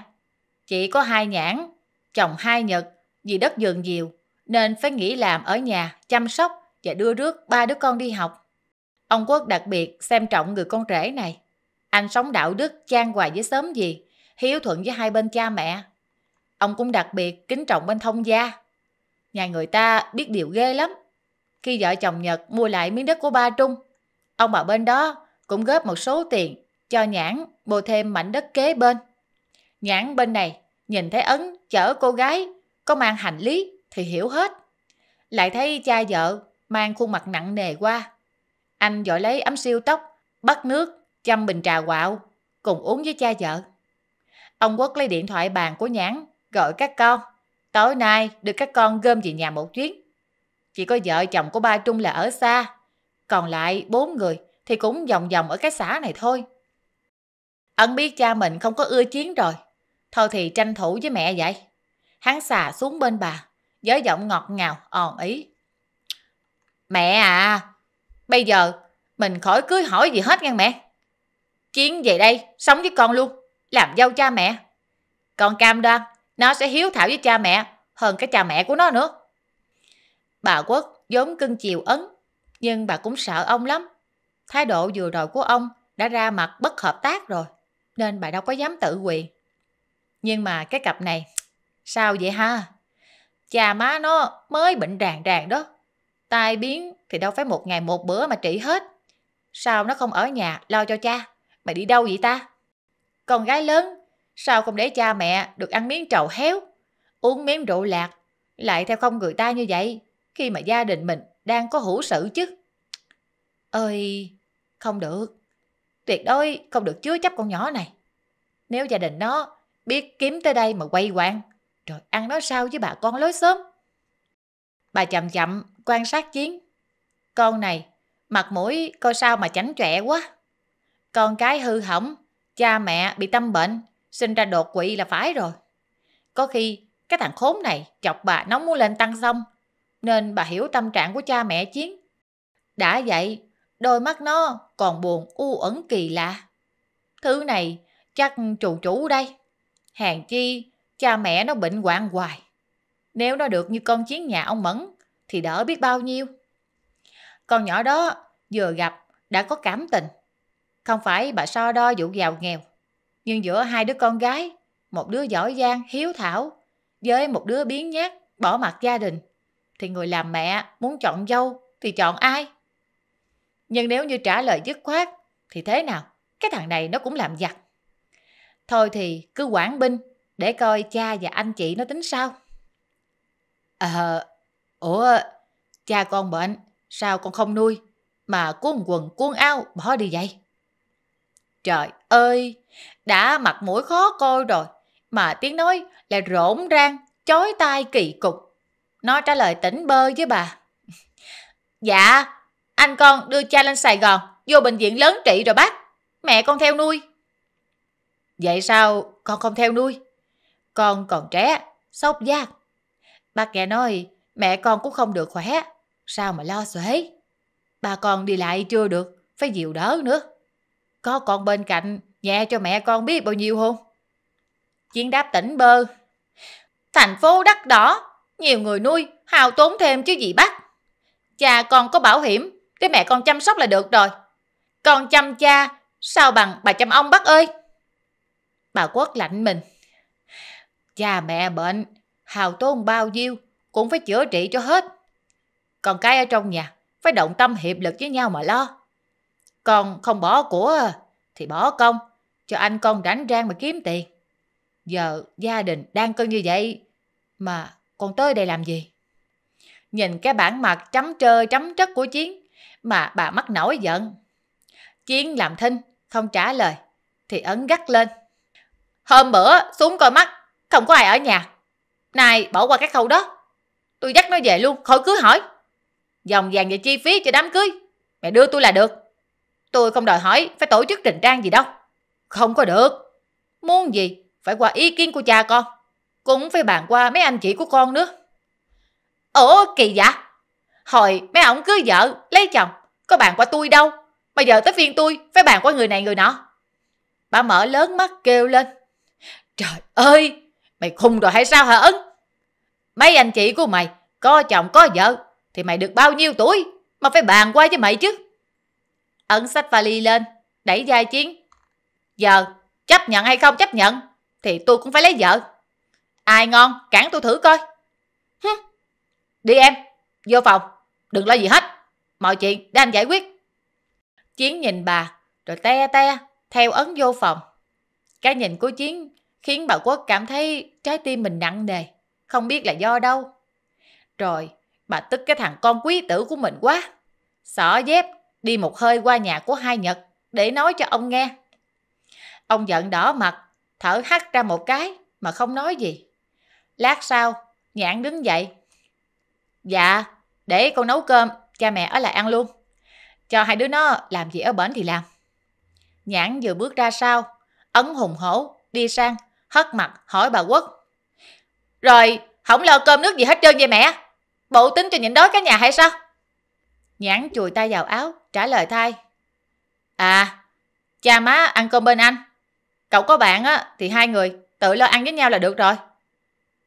Chỉ có hai nhãn, chồng hai Nhật vì đất dường nhiều nên phải nghỉ làm ở nhà chăm sóc và đưa rước ba đứa con đi học. Ông Quốc đặc biệt xem trọng người con rể này. Anh sống đạo đức trang hoài với sớm gì, hiếu thuận với hai bên cha mẹ. Ông cũng đặc biệt kính trọng bên thông gia. Nhà người ta biết điều ghê lắm. Khi vợ chồng Nhật mua lại miếng đất của ba Trung, ông bà bên đó cũng góp một số tiền cho nhãn bồi thêm mảnh đất kế bên. Nhãn bên này nhìn thấy Ấn chở cô gái có mang hành lý thì hiểu hết. Lại thấy cha vợ mang khuôn mặt nặng nề qua. Anh dội lấy ấm siêu tóc, bắt nước, chăm bình trà quạo, cùng uống với cha vợ. Ông Quốc lấy điện thoại bàn của Nhãn, gọi các con. Tối nay được các con gom về nhà một chuyến. Chỉ có vợ chồng của ba Trung là ở xa, còn lại bốn người thì cũng vòng vòng ở cái xã này thôi. Ân biết cha mình không có ưa chiến rồi, thôi thì tranh thủ với mẹ vậy. Hắn xà xuống bên bà, với giọng ngọt ngào, òn ý. Mẹ à, bây giờ mình khỏi cưới hỏi gì hết nha mẹ. Chiến về đây, sống với con luôn, làm dâu cha mẹ. Con cam đoan, nó sẽ hiếu thảo với cha mẹ hơn cái cha mẹ của nó nữa. Bà Quốc vốn cưng chiều ấn, nhưng bà cũng sợ ông lắm. Thái độ vừa rồi của ông đã ra mặt bất hợp tác rồi, nên bà đâu có dám tự quyền. Nhưng mà cái cặp này, sao vậy ha? Cha má nó mới bệnh ràng ràng đó. Tai biến thì đâu phải một ngày một bữa mà trị hết. Sao nó không ở nhà lo cho cha? Mày đi đâu vậy ta? Con gái lớn, sao không để cha mẹ được ăn miếng trầu héo, uống miếng rượu lạc, lại theo không người ta như vậy, khi mà gia đình mình đang có hữu sự chứ? Ơi, không được. Tuyệt đối không được chứa chấp con nhỏ này. Nếu gia đình nó biết kiếm tới đây mà quay quạng, rồi ăn nói sao với bà con lối xóm? Bà chậm chậm quan sát chiến. Con này, mặt mũi coi sao mà chảnh chọe quá. Con cái hư hỏng, cha mẹ bị tâm bệnh, sinh ra đột quỵ là phải rồi. Có khi cái thằng khốn này chọc bà nóng muốn lên tăng xong, nên bà hiểu tâm trạng của cha mẹ chiến. Đã vậy, đôi mắt nó còn buồn u ẩn kỳ lạ. Thứ này chắc chủ chủ đây. Hàng chi, cha mẹ nó bệnh hoạn hoài. Nếu nó được như con chiến nhà ông Mẫn, thì đỡ biết bao nhiêu. Con nhỏ đó vừa gặp đã có cảm tình. Không phải bà so đo vụ giàu nghèo, nhưng giữa hai đứa con gái một đứa giỏi giang, hiếu thảo, với một đứa biến nhát, bỏ mặt gia đình, thì người làm mẹ muốn chọn dâu thì chọn ai? Nhưng nếu như trả lời dứt khoát, thì thế nào? Cái thằng này nó cũng làm giặc. Thôi thì cứ quản binh để coi cha và anh chị nó tính sao. Ờ, ủa, cha con bệnh, sao con không nuôi, mà cuốn quần cuốn áo bỏ đi vậy? Trời ơi, đã mặt mũi khó coi rồi, mà tiếng nói là rỗn rang, chói tai kỳ cục. Nó trả lời tỉnh bơ với bà. dạ, anh con đưa cha lên Sài Gòn, vô bệnh viện lớn trị rồi bác. Mẹ con theo nuôi. Vậy sao con không theo nuôi? Con còn trẻ, sốc giác. Bác nghe nói mẹ con cũng không được khỏe. Sao mà lo xuể? bà con đi lại chưa được, phải dịu đỡ nữa. Có con bên cạnh, nhẹ cho mẹ con biết bao nhiêu không? Chiến đáp tỉnh bơ. Thành phố đắt đỏ, nhiều người nuôi, hào tốn thêm chứ gì bác. Cha con có bảo hiểm, để mẹ con chăm sóc là được rồi. Con chăm cha, sao bằng bà chăm ông bác ơi? Bà Quốc lạnh mình. Cha mẹ bệnh, hào tốn bao nhiêu, cũng phải chữa trị cho hết. Còn cái ở trong nhà, phải động tâm hiệp lực với nhau mà lo. Còn không bỏ của thì bỏ công, cho anh con rảnh rang mà kiếm tiền. Giờ gia đình đang cân như vậy, mà con tới đây làm gì? Nhìn cái bản mặt chấm trơ chấm trất của Chiến, mà bà mắc nổi giận. Chiến làm thinh, không trả lời, thì ấn gắt lên. Hôm bữa xuống coi mắt, không có ai ở nhà. Này bỏ qua cái khâu đó. Tôi dắt nó về luôn, khỏi cứ hỏi. Dòng vàng và chi phí cho đám cưới, mẹ đưa tôi là được. Tôi không đòi hỏi phải tổ chức trình trang gì đâu. Không có được. Muốn gì, phải qua ý kiến của cha con. Cũng phải bàn qua mấy anh chị của con nữa. Ủa kỳ dạ? Hồi mấy ông cưới vợ, lấy chồng, có bàn qua tôi đâu. Bây giờ tới phiên tôi phải bàn qua người này người nọ. Bà mở lớn mắt kêu lên. Trời ơi, mày khùng rồi hay sao hả Ấn? Mấy anh chị của mày có chồng có vợ thì mày được bao nhiêu tuổi mà phải bàn qua với mày chứ. Ấn sách vali lên, đẩy vai chiến. Giờ, chấp nhận hay không chấp nhận, thì tôi cũng phải lấy vợ. Ai ngon, cản tôi thử coi. Hứ. Đi em, vô phòng, đừng lo gì hết. Mọi chuyện để anh giải quyết. Chiến nhìn bà, rồi te te, theo ấn vô phòng. Cái nhìn của Chiến khiến bà Quốc cảm thấy trái tim mình nặng nề, không biết là do đâu. Rồi, bà tức cái thằng con quý tử của mình quá. Xỏ dép, đi một hơi qua nhà của hai Nhật để nói cho ông nghe. Ông giận đỏ mặt, thở hắt ra một cái mà không nói gì. Lát sau, Nhãn đứng dậy. Dạ, để con nấu cơm, cha mẹ ở lại ăn luôn. Cho hai đứa nó làm gì ở bển thì làm. Nhãn vừa bước ra sau, ấn hùng hổ, đi sang, hất mặt hỏi bà Quốc. Rồi, không lo cơm nước gì hết trơn vậy mẹ? Bộ tính cho nhịn đói cả nhà hay sao? Nhãn chùi tay vào áo, trả lời thay. À, cha má ăn cơm bên anh. Cậu có bạn á, thì hai người tự lo ăn với nhau là được rồi.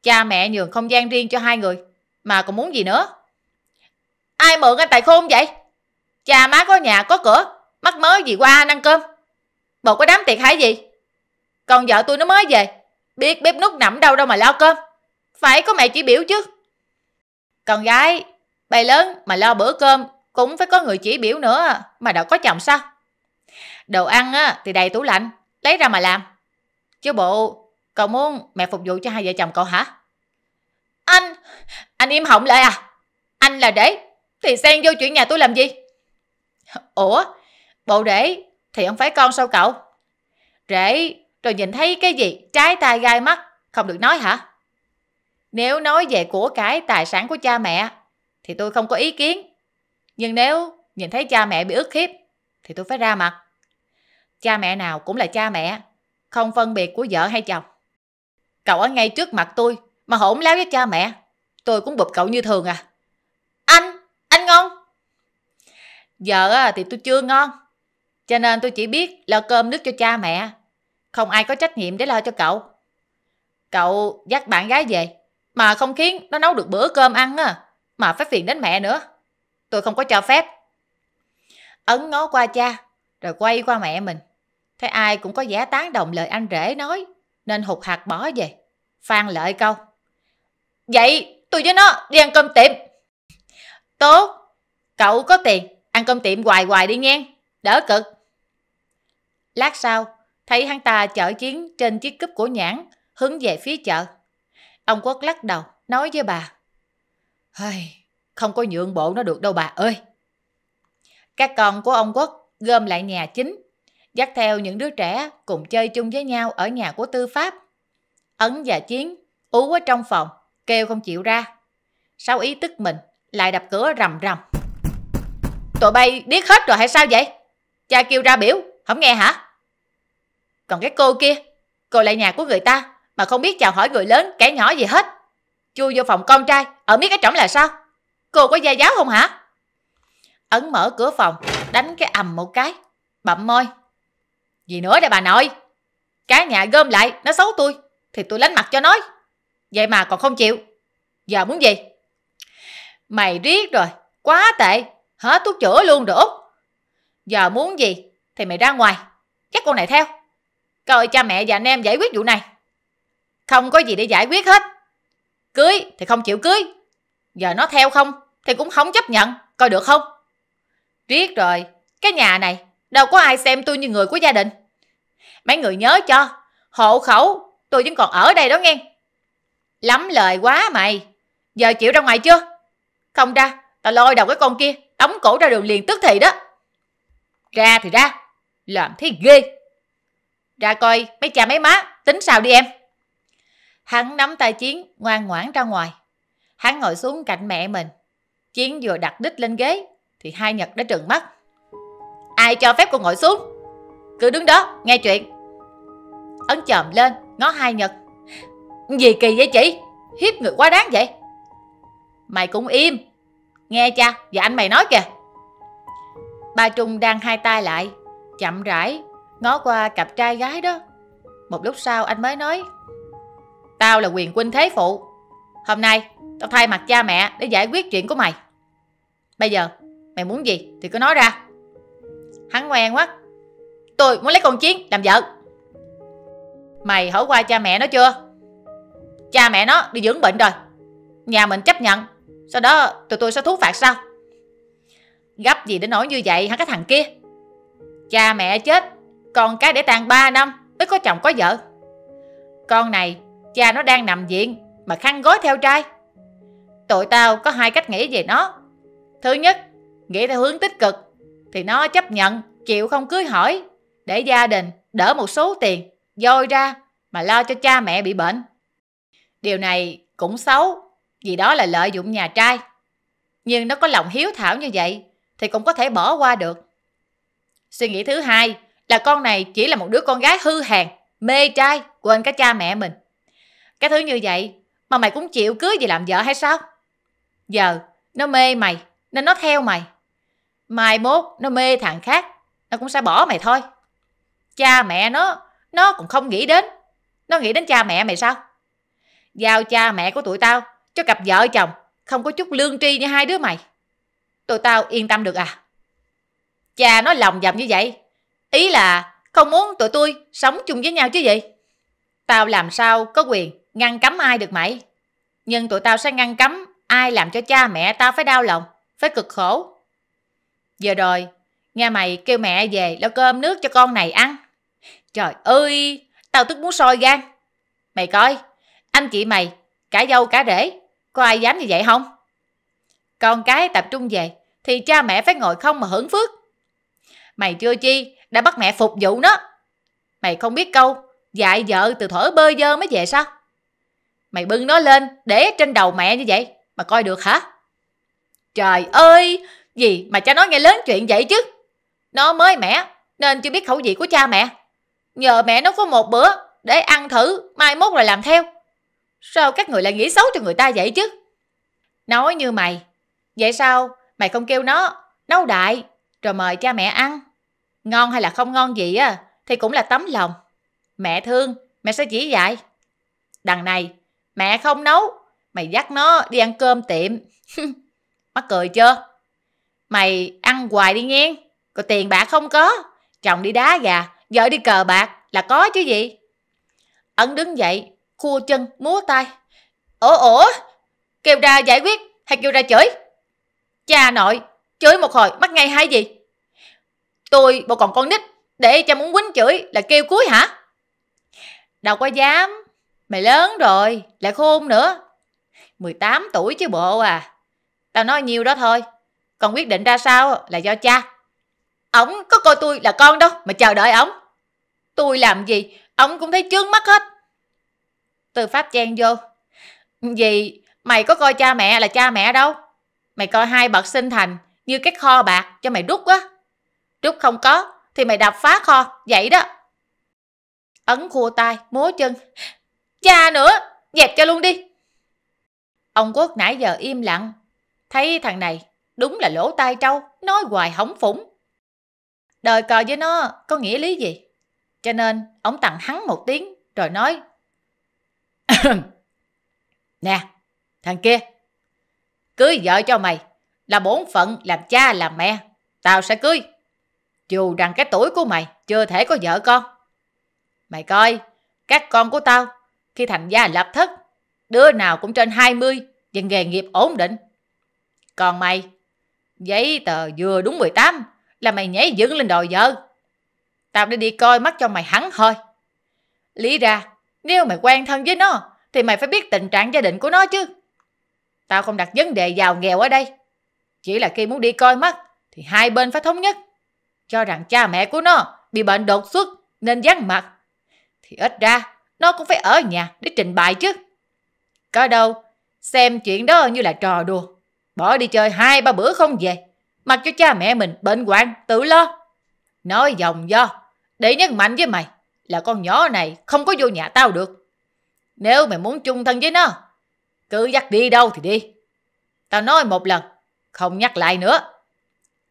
Cha mẹ nhường không gian riêng cho hai người, mà còn muốn gì nữa? Ai mượn anh tài khôn vậy? Cha má có nhà có cửa, mắc mớ gì qua anh ăn cơm? Bộ có đám tiệc hay gì? Còn vợ tôi nó mới về, biết bếp nút nằm đâu đâu mà lo cơm. Phải có mẹ chỉ biểu chứ. Con gái, bày lớn mà lo bữa cơm cũng phải có người chỉ biểu nữa mà đâu có chồng sao? Đồ ăn á, thì đầy tủ lạnh, lấy ra mà làm. Chứ bộ, cậu muốn mẹ phục vụ cho hai vợ chồng cậu hả? Anh, anh im họng lại à? Anh là để, thì xen vô chuyện nhà tôi làm gì? Ủa, bộ để thì không phải con sao cậu? Rể, rồi nhìn thấy cái gì trái tai gai mắt, không được nói hả? Nếu nói về của cái tài sản của cha mẹ, thì tôi không có ý kiến. Nhưng nếu nhìn thấy cha mẹ bị ức hiếp, thì tôi phải ra mặt. Cha mẹ nào cũng là cha mẹ, không phân biệt của vợ hay chồng. Cậu ở ngay trước mặt tôi mà hỗn láo với cha mẹ, tôi cũng bụp cậu như thường à. Anh, anh ngon. Giờ thì tôi chưa ngon, cho nên tôi chỉ biết lo cơm nước cho cha mẹ. Không ai có trách nhiệm để lo cho cậu. Cậu dắt bạn gái về, mà không khiến nó nấu được bữa cơm ăn á, mà phải phiền đến mẹ nữa. Tôi không có cho phép. Ấn ngó qua cha, rồi quay qua mẹ mình. Thấy ai cũng có vẻ tán đồng lời anh rể nói, nên hụt hạt bỏ về. Phan lợi câu. Vậy tôi với nó đi ăn cơm tiệm. Tốt, cậu có tiền, ăn cơm tiệm hoài hoài đi nghe, đỡ cực. Lát sau, thấy hắn ta chở chiến trên chiếc cúp của nhãn, hướng về phía chợ. Ông Quốc lắc đầu, nói với bà. Hây, không có nhượng bộ nó được đâu bà ơi. Các con của ông Quốc gom lại nhà chính, dắt theo những đứa trẻ cùng chơi chung với nhau ở nhà của tư pháp. Ấn và Chiến ú ở trong phòng, kêu không chịu ra. Sau ý tức mình, lại đập cửa rầm rầm. Tụi bay điếc hết rồi hay sao vậy? Cha kêu ra biểu, không nghe hả? Còn cái cô kia, cô lại nhà của người ta mà không biết chào hỏi người lớn, kẻ nhỏ gì hết. Chui vô phòng con trai, ở miếng cái trỏng là sao? Cô có gia giáo không hả? Ấn mở cửa phòng, đánh cái ầm một cái, bậm môi. Gì nữa đây bà nội? cái nhà gom lại, nó xấu tôi, thì tôi lánh mặt cho nói. Vậy mà còn không chịu. Giờ muốn gì? Mày riết rồi, quá tệ, hết thuốc chữa luôn rồi Út. Giờ muốn gì thì mày ra ngoài, chắc con này theo. Coi cha mẹ và anh em giải quyết vụ này. Không có gì để giải quyết hết. Cưới thì không chịu cưới. Giờ nó theo không thì cũng không chấp nhận, coi được không? Riết rồi, cái nhà này đâu có ai xem tôi như người của gia đình. Mấy người nhớ cho, hộ khẩu tôi vẫn còn ở đây đó nghe. Lắm lời quá mày, giờ chịu ra ngoài chưa? Không ra, tao lôi đầu cái con kia, đóng cổ ra đường liền tức thì đó. Ra thì ra, làm thế ghê. Ra coi mấy cha mấy má, tính sao đi em. Hắn nắm tay Chiến, ngoan ngoãn ra ngoài. Hắn ngồi xuống cạnh mẹ mình. Chiến vừa đặt đít lên ghế, thì hai Nhật đã trừng mắt. Ai cho phép cô ngồi xuống? Cứ đứng đó, nghe chuyện. Ấn chồm lên, ngó hai Nhật. Gì kỳ vậy chị? Hiếp người quá đáng vậy. Mày cũng im. Nghe cha và anh mày nói kìa. Ba Trung đang hai tay lại, chậm rãi, ngó qua cặp trai gái đó. Một lúc sau anh mới nói. Tao là quyền quân thế phụ. Hôm nay, tao thay mặt cha mẹ để giải quyết chuyện của mày. Bây giờ, mày muốn gì thì cứ nói ra. Hắn ngoan quá. Tôi muốn lấy con Chiến làm vợ. Mày hỏi qua cha mẹ nó chưa? Cha mẹ nó đi dưỡng bệnh rồi. Nhà mình chấp nhận. Sau đó tụi tôi sẽ thú phạt sao? Gấp gì để nói như vậy hả cái thằng kia? Cha mẹ chết, còn cái để tàn 3 năm mới có chồng có vợ. Con này, cha nó đang nằm viện mà khăn gói theo trai. Tụi tao có hai cách nghĩ về nó. Thứ nhất, nghĩ theo hướng tích cực, thì nó chấp nhận, chịu không cưới hỏi, để gia đình đỡ một số tiền, dôi ra mà lo cho cha mẹ bị bệnh. Điều này cũng xấu, vì đó là lợi dụng nhà trai. Nhưng nó có lòng hiếu thảo như vậy, thì cũng có thể bỏ qua được. Suy nghĩ thứ hai là con này chỉ là một đứa con gái hư hèn, mê trai, quên cả cha mẹ mình. Cái thứ như vậy mà mày cũng chịu cưới về làm vợ hay sao? Giờ nó mê mày nên nó theo mày. Mai mốt nó mê thằng khác, nó cũng sẽ bỏ mày thôi. Cha mẹ nó, nó cũng không nghĩ đến. Nó nghĩ đến cha mẹ mày sao? Giao cha mẹ của tụi tao cho cặp vợ chồng không có chút lương tri như hai đứa mày. Tụi tao yên tâm được à? Cha nó lòng vòng như vậy. Ý là không muốn tụi tôi sống chung với nhau chứ gì? Tao làm sao có quyền ngăn cấm ai được mày? Nhưng tụi tao sẽ ngăn cấm ai làm cho cha mẹ tao phải đau lòng, phải cực khổ. Giờ rồi, nghe mày kêu mẹ về lo cơm nước cho con này ăn. Trời ơi, tao tức muốn soi gan. Mày coi, anh chị mày, cả dâu cả rể, có ai dám như vậy không? Con cái tập trung về, thì cha mẹ phải ngồi không mà hưởng phước. Mày chưa chi, đã bắt mẹ phục vụ nó. Mày không biết câu, dạy vợ từ thổi bơi dơ mới về sao? Mày bưng nó lên, để trên đầu mẹ như vậy, mà coi được hả? Trời ơi, gì mà cha nói nghe lớn chuyện vậy chứ? Nó mới mẻ, nên chưa biết khẩu vị của cha mẹ. Nhờ mẹ nó có một bữa, để ăn thử, mai mốt rồi làm theo. Sao các người lại nghĩ xấu cho người ta vậy chứ? Nói như mày, vậy sao mày không kêu nó nấu đại rồi mời cha mẹ ăn? Ngon hay là không ngon gì á thì cũng là tấm lòng. Mẹ thương, mẹ sẽ chỉ dạy. Đằng này, mẹ không nấu, mày dắt nó đi ăn cơm tiệm. Mắc cười chưa? Mày ăn hoài đi nghe, còn tiền bạc không có. Chồng đi đá gà, vợ đi cờ bạc là có chứ gì. Ấn đứng dậy, khua chân, múa tay. Ủa ủa, kêu ra giải quyết hay kêu ra chửi? Cha nội, chửi một hồi mắc ngay hay gì? Tôi bộ còn con nít, để cha muốn quýnh chửi là kêu cuối hả? Đâu có dám, mày lớn rồi, lại khôn nữa. 18 tuổi chứ bộ à. Tao nói nhiều đó thôi, còn quyết định ra sao là do cha. Ông có coi tôi là con đâu mà chờ đợi ông. Tôi làm gì, ông cũng thấy chướng mắt hết. Từ Pháp chen vô. Gì, mày có coi cha mẹ là cha mẹ đâu. Mày coi hai bậc sinh thành như cái kho bạc cho mày rút á. Lúc không có thì mày đập phá kho, vậy đó. Ấn khua tay, múa chân. Cha nữa, dẹp cho luôn đi. Ông Quốc nãy giờ im lặng. Thấy thằng này đúng là lỗ tai trâu, nói hoài hỏng phủng. Đời cò với nó có nghĩa lý gì? Cho nên ông tặng hắn một tiếng rồi nói Nè, thằng kia, cưới vợ cho mày là bổn phận làm cha làm mẹ. Tao sẽ cưới. Dù rằng cái tuổi của mày chưa thể có vợ con. Mày coi, các con của tao khi thành gia lập thất, đứa nào cũng trên 20 và nghề nghiệp ổn định. Còn mày, giấy tờ vừa đúng 18 là mày nhảy dựng lên đòi vợ. Tao đã đi coi mắt cho mày hắn thôi. Lý ra, nếu mày quen thân với nó, thì mày phải biết tình trạng gia đình của nó chứ. Tao không đặt vấn đề giàu nghèo ở đây. Chỉ là khi muốn đi coi mắt, thì hai bên phải thống nhất. Cho rằng cha mẹ của nó bị bệnh đột xuất nên vắng mặt. Thì ít ra, nó cũng phải ở nhà để trình bày chứ. Có đâu, xem chuyện đó như là trò đùa. Bỏ đi chơi hai ba bữa không về. Mặc cho cha mẹ mình bệnh hoạn tự lo. Nói dòng do, để nhấn mạnh với mày là con nhỏ này không có vô nhà tao được. Nếu mày muốn chung thân với nó, cứ dắt đi đâu thì đi. Tao nói một lần, không nhắc lại nữa.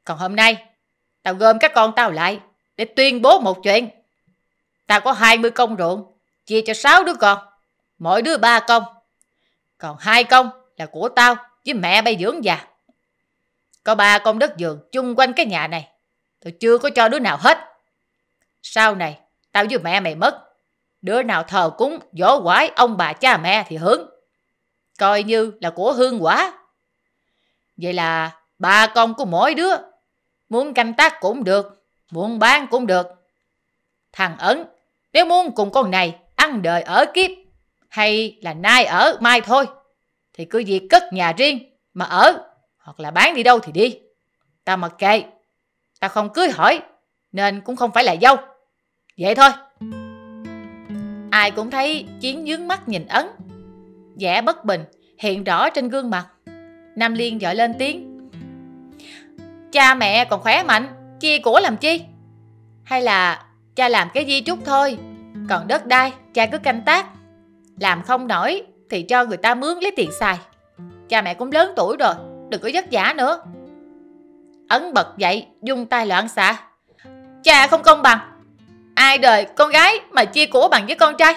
Còn hôm nay, tao gom các con tao lại để tuyên bố một chuyện. Tao có 20 công ruộng, chia cho 6 đứa con, mỗi đứa 3 công. Còn hai công là của tao với mẹ bay dưỡng già. Có ba công đất vườn chung quanh cái nhà này. tao chưa có cho đứa nào hết. Sau này, tao với mẹ mày mất. Đứa nào thờ cúng, dỗ quái ông bà cha mẹ thì hướng. Coi như là của hương quả. Vậy là ba công của mỗi đứa. Muốn canh tác cũng được, muốn bán cũng được. Thằng Ấn, nếu muốn cùng con này ăn đời ở kiếp, hay là nay ở mai thôi, thì cứ việc cất nhà riêng mà ở hoặc là bán đi đâu thì đi. ta mặc kệ. ta không cưới hỏi nên cũng không phải là dâu. Vậy thôi. Ai cũng thấy Chiến nhướng mắt nhìn Ấn. vẻ bất bình hiện rõ trên gương mặt. Nam Liên dội lên tiếng. Cha mẹ còn khỏe mạnh, chia của làm chi? Hay là cha làm cái di trúc thôi, còn đất đai cha cứ canh tác. Làm không nổi thì cho người ta mướn lấy tiền xài. Cha mẹ cũng lớn tuổi rồi, đừng có vất giả nữa. Ấn bật dậy, dung tay loạn xạ. Cha không công bằng. Ai đời con gái mà chia của bằng với con trai.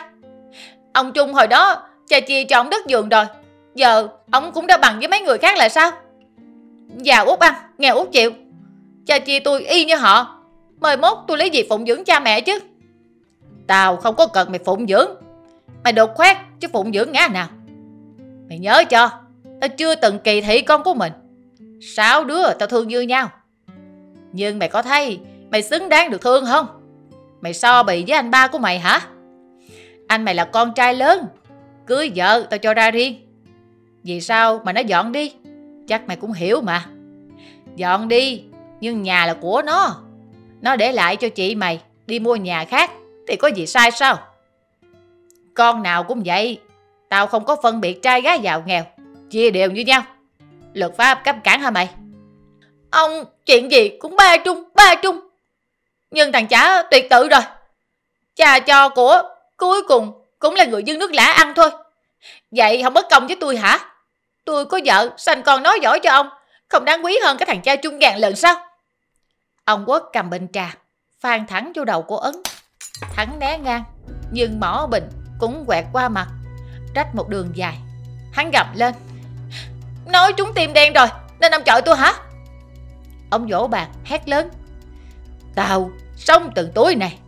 Ông Trung hồi đó, cha chia cho ông đất giường rồi. Giờ, ông cũng đã bằng với mấy người khác là sao? Già út ăn, nghèo út chịu. Cha chia tôi y như họ. Mời mốt tôi lấy gì phụng dưỡng cha mẹ chứ. Tao không có cần mày phụng dưỡng. Mày đột khoét chứ phụng dưỡng ngã nào. Mày nhớ cho, tao chưa từng kỳ thị con của mình. Sáu đứa tao thương như nhau. Nhưng mày có thấy mày xứng đáng được thương không? Mày so bì với anh ba của mày hả? Anh mày là con trai lớn. Cưới vợ tao cho ra riêng. Vì sao mà nó dọn đi? Chắc mày cũng hiểu mà. Dọn đi, nhưng nhà là của nó. Nó để lại cho chị mày đi mua nhà khác thì có gì sai sao? Con nào cũng vậy. Tao không có phân biệt trai gái giàu nghèo. Chia đều như nhau. Luật pháp cấp cản hả mày? Ông chuyện gì cũng ba trung, ba trung. Nhưng thằng chả tuyệt tự rồi. Cha cho của cuối cùng cũng là người dân nước lã ăn thôi. Vậy không bất công với tôi hả? Tôi có vợ, sanh con nói giỏi cho ông. Không đáng quý hơn cái thằng cha chung ngàn lần sao? Ông Quốc cầm bình trà, phan thẳng vô đầu của Ấn. Thắng né ngang, nhưng mỏ bình cũng quẹt qua mặt, rách một đường dài. Hắn gầm lên. Nói chúng tim đen rồi, nên ông chọi tôi hả? Ông vỗ bàn, hét lớn. Tao sống từng tối này,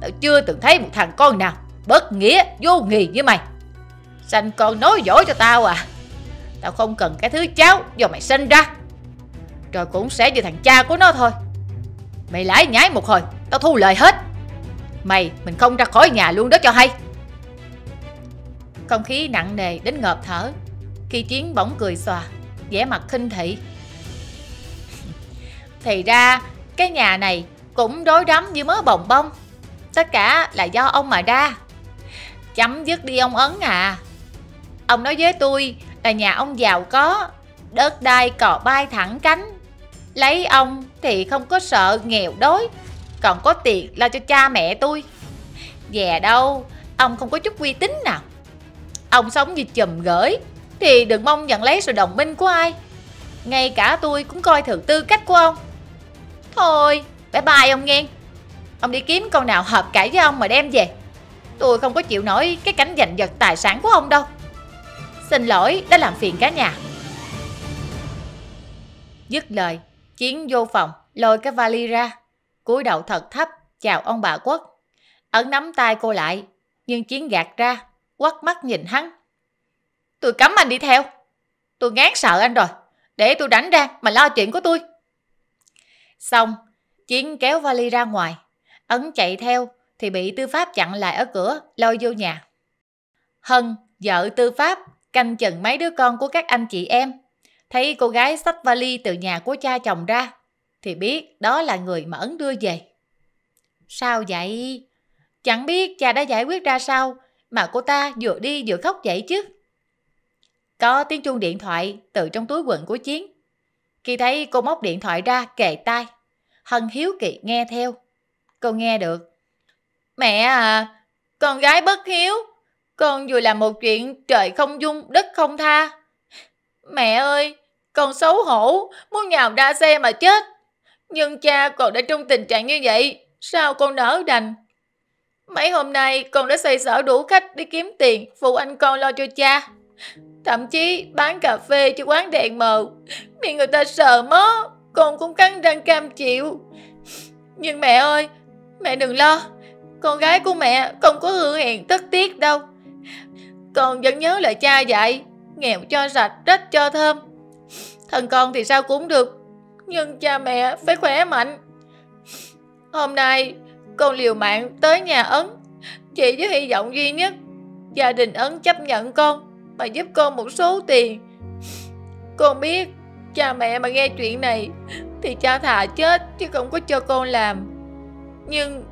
tao chưa từng thấy một thằng con nào Bất nghĩa, vô nghị như mày Sanh con nói dối cho tao à Tao không cần cái thứ cháu do mày sinh ra. Rồi cũng sẽ như thằng cha của nó thôi. Mày lái nhái một hồi, Tao thu lời hết. Mày, mình không ra khỏi nhà luôn đó cho hay. Không khí nặng nề đến ngợp thở. Khi Chiến bỗng cười xòa, vẻ mặt khinh thị. Thì ra, cái nhà này cũng rối rắm như mớ bồng bông. Tất cả là do ông mà ra. Chấm dứt đi ông Ấn à. Ông nói với tôi là nhà ông giàu có, Đất đai cò bay thẳng cánh. Lấy ông thì không có sợ nghèo đói, Còn có tiền lo cho cha mẹ tôi. Dè đâu, Ông không có chút uy tín nào. Ông sống như chùm gửi, Thì đừng mong nhận lấy sự đồng minh của ai. Ngay cả tôi cũng coi thường tư cách của ông. Thôi, bye bye ông nghe. Ông đi kiếm con nào hợp cãi với ông mà đem về. Tôi không có chịu nổi cái cảnh giành giật tài sản của ông đâu. Xin lỗi đã làm phiền cả nhà. Dứt lời Chiến vô phòng lôi cái vali ra cúi đầu thật thấp chào ông bà Quốc. Ấn nắm tay cô lại Nhưng Chiến gạt ra Quắt mắt nhìn hắn. Tôi cấm anh đi theo. Tôi ngán sợ anh rồi Để tôi đánh ra mà lo chuyện của tôi. Xong Chiến kéo vali ra ngoài. Ấn chạy theo thì bị tư pháp chặn lại ở cửa lôi vô nhà. Hân, vợ tư pháp, canh chừng mấy đứa con của các anh chị em. Thấy cô gái xách vali từ nhà của cha chồng ra thì biết đó là người mà Ấn đưa về. Sao vậy? Chẳng biết cha đã giải quyết ra sao mà cô ta vừa đi vừa khóc vậy chứ. Có tiếng chuông điện thoại từ trong túi quần của Chiến. Khi thấy cô móc điện thoại ra kề tai, Hân hiếu kỳ nghe theo. Cô nghe được. Mẹ à, con gái bất hiếu. Con vừa làm một chuyện trời không dung, đất không tha. Mẹ ơi, con xấu hổ, muốn nhào ra xe mà chết. Nhưng cha còn đã trong tình trạng như vậy, sao con nỡ đành? Mấy hôm nay con đã xoay sở đủ khách đi kiếm tiền phụ anh con lo cho cha. Thậm chí bán cà phê cho quán đèn mờ. Bị người ta sợ mó, con cũng cắn răng cam chịu. Nhưng mẹ ơi, Mẹ đừng lo Con gái của mẹ không có hư hẹn tất tiếc đâu con vẫn nhớ lời cha dạy Nghèo cho sạch, rách cho thơm. Thân con thì sao cũng được Nhưng cha mẹ phải khỏe mạnh. Hôm nay con liều mạng tới nhà Ấn Chỉ với hy vọng duy nhất Gia đình Ấn chấp nhận con Và giúp con một số tiền. Con biết Cha mẹ mà nghe chuyện này Thì cha thà chết Chứ không có cho con làm. Nhưng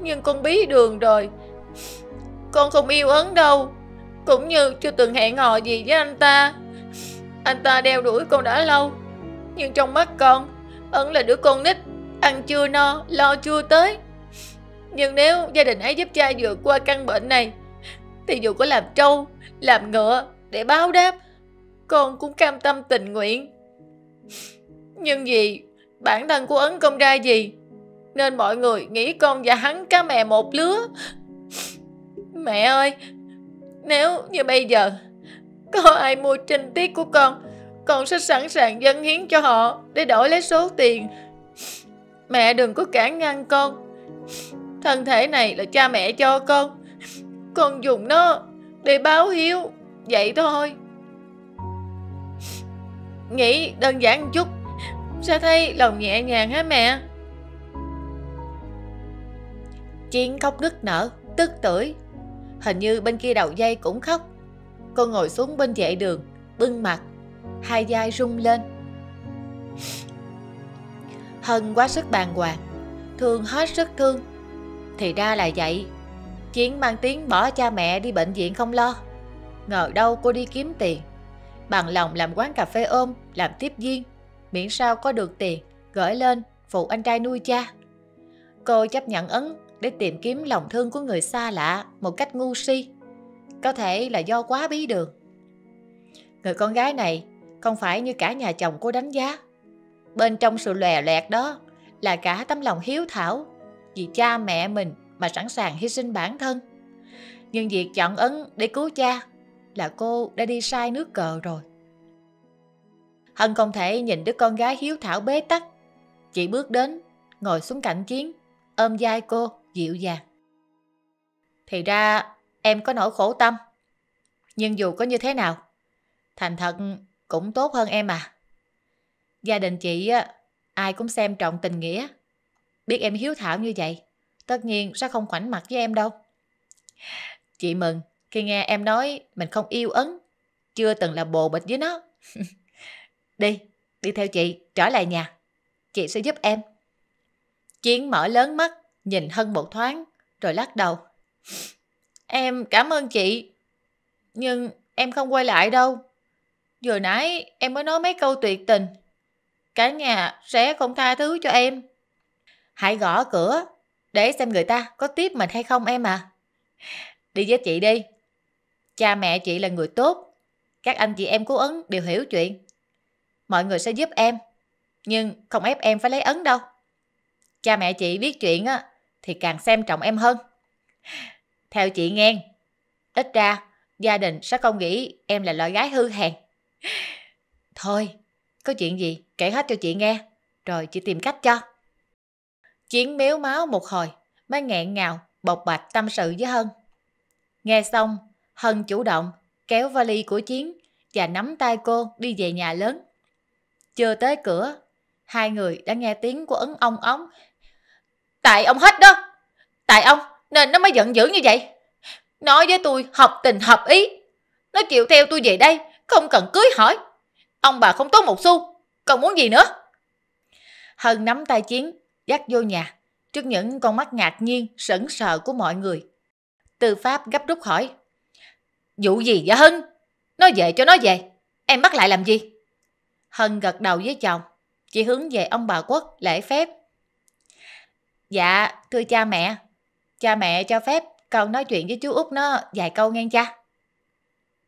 Nhưng con bí đường rồi Con không yêu Ấn đâu. Cũng như chưa từng hẹn hò gì với anh ta. Anh ta đeo đuổi con đã lâu Nhưng trong mắt con Ấn là đứa con nít Ăn chưa no, lo chưa tới. Nhưng nếu gia đình ấy giúp cha vượt qua căn bệnh này Thì dù có làm trâu Làm ngựa để báo đáp Con cũng cam tâm tình nguyện. Nhưng vì Bản thân của Ấn không ra gì nên mọi người nghĩ con và hắn cá mè một lứa. Mẹ ơi nếu như bây giờ Có ai mua trinh tiết của con Con sẽ sẵn sàng dâng hiến cho họ Để đổi lấy số tiền Mẹ đừng có cản ngăn con. Thân thể này là cha mẹ cho con. Con dùng nó Để báo hiếu Vậy thôi. Nghĩ đơn giản một chút Sẽ thấy lòng nhẹ nhàng hả mẹ? Chiến khóc nức nở, tức tưởi. Hình như bên kia đầu dây cũng khóc. Cô ngồi xuống bên vệ đường, bưng mặt, hai vai rung lên. Hân quá sức bàng hoàng, thương hết sức thương. Thì ra là vậy, Chiến mang tiếng bỏ cha mẹ đi bệnh viện không lo. Ngờ đâu cô đi kiếm tiền, bằng lòng làm quán cà phê ôm, làm tiếp viên, miễn sao có được tiền, gửi lên phụ anh trai nuôi cha. Cô chấp nhận ấn để tìm kiếm lòng thương của người xa lạ một cách ngu si. Có thể là do quá bí đường. Người con gái này không phải như cả nhà chồng cô đánh giá. Bên trong sự lòe loẹt đó là cả tấm lòng hiếu thảo vì cha mẹ mình mà sẵn sàng hy sinh bản thân. Nhưng việc chọn ấn để cứu cha là cô đã đi sai nước cờ rồi. Hân không thể nhìn đứa con gái hiếu thảo bế tắc. Chị bước đến, ngồi xuống cạnh chiến, ôm vai cô, dịu dàng. Thì ra em có nỗi khổ tâm. Nhưng dù có như thế nào, thành thật cũng tốt hơn em à. Gia đình chị á, ai cũng xem trọng tình nghĩa. Biết em hiếu thảo như vậy, tất nhiên sẽ không khoảnh mặt với em đâu. Chị mừng khi nghe em nói mình không yêu ấn, chưa từng là bồ bịch với nó. đi, đi theo chị, trở lại nhà. Chị sẽ giúp em. Chiến mở lớn mắt, nhìn Hân một thoáng, rồi lắc đầu. Em cảm ơn chị, nhưng em không quay lại đâu. Vừa nãy em mới nói mấy câu tuyệt tình. Cả nhà sẽ không tha thứ cho em. Hãy gõ cửa, để xem người ta có tiếp mình hay không em à. Đi với chị đi. Cha mẹ chị là người tốt. Các anh chị em của Ấn đều hiểu chuyện. Mọi người sẽ giúp em. Nhưng không ép em phải lấy Ấn đâu. Cha mẹ chị biết chuyện á, thì càng xem trọng em hơn. Theo chị nghe, ít ra gia đình sẽ không nghĩ em là loại gái hư hèn. Thôi, có chuyện gì kể hết cho chị nghe, rồi chị tìm cách cho. Chiến miếu máu một hồi, mới nghẹn ngào, bộc bạch tâm sự với Hân. Nghe xong, Hân chủ động kéo vali của Chiến và nắm tay cô đi về nhà lớn. Chưa tới cửa, hai người đã nghe tiếng của ấn ong ống. Tại ông hết đó! Tại ông nên nó mới giận dữ như vậy. Nói với tôi hợp tình hợp ý. Nó chịu theo tôi về đây, không cần cưới hỏi. Ông bà không tốt một xu, còn muốn gì nữa? Hân nắm tay Chiến, dắt vô nhà, trước những con mắt ngạc nhiên, sững sờ của mọi người. Tư Pháp gấp rút hỏi. Vụ gì vậy Hân? Nói về cho nó về. Em bắt lại làm gì? Hân gật đầu với chồng. chỉ hướng về ông bà quốc lễ phép. Dạ, thưa cha mẹ. Cha mẹ cho phép con nói chuyện với chú út nó vài câu nghe cha.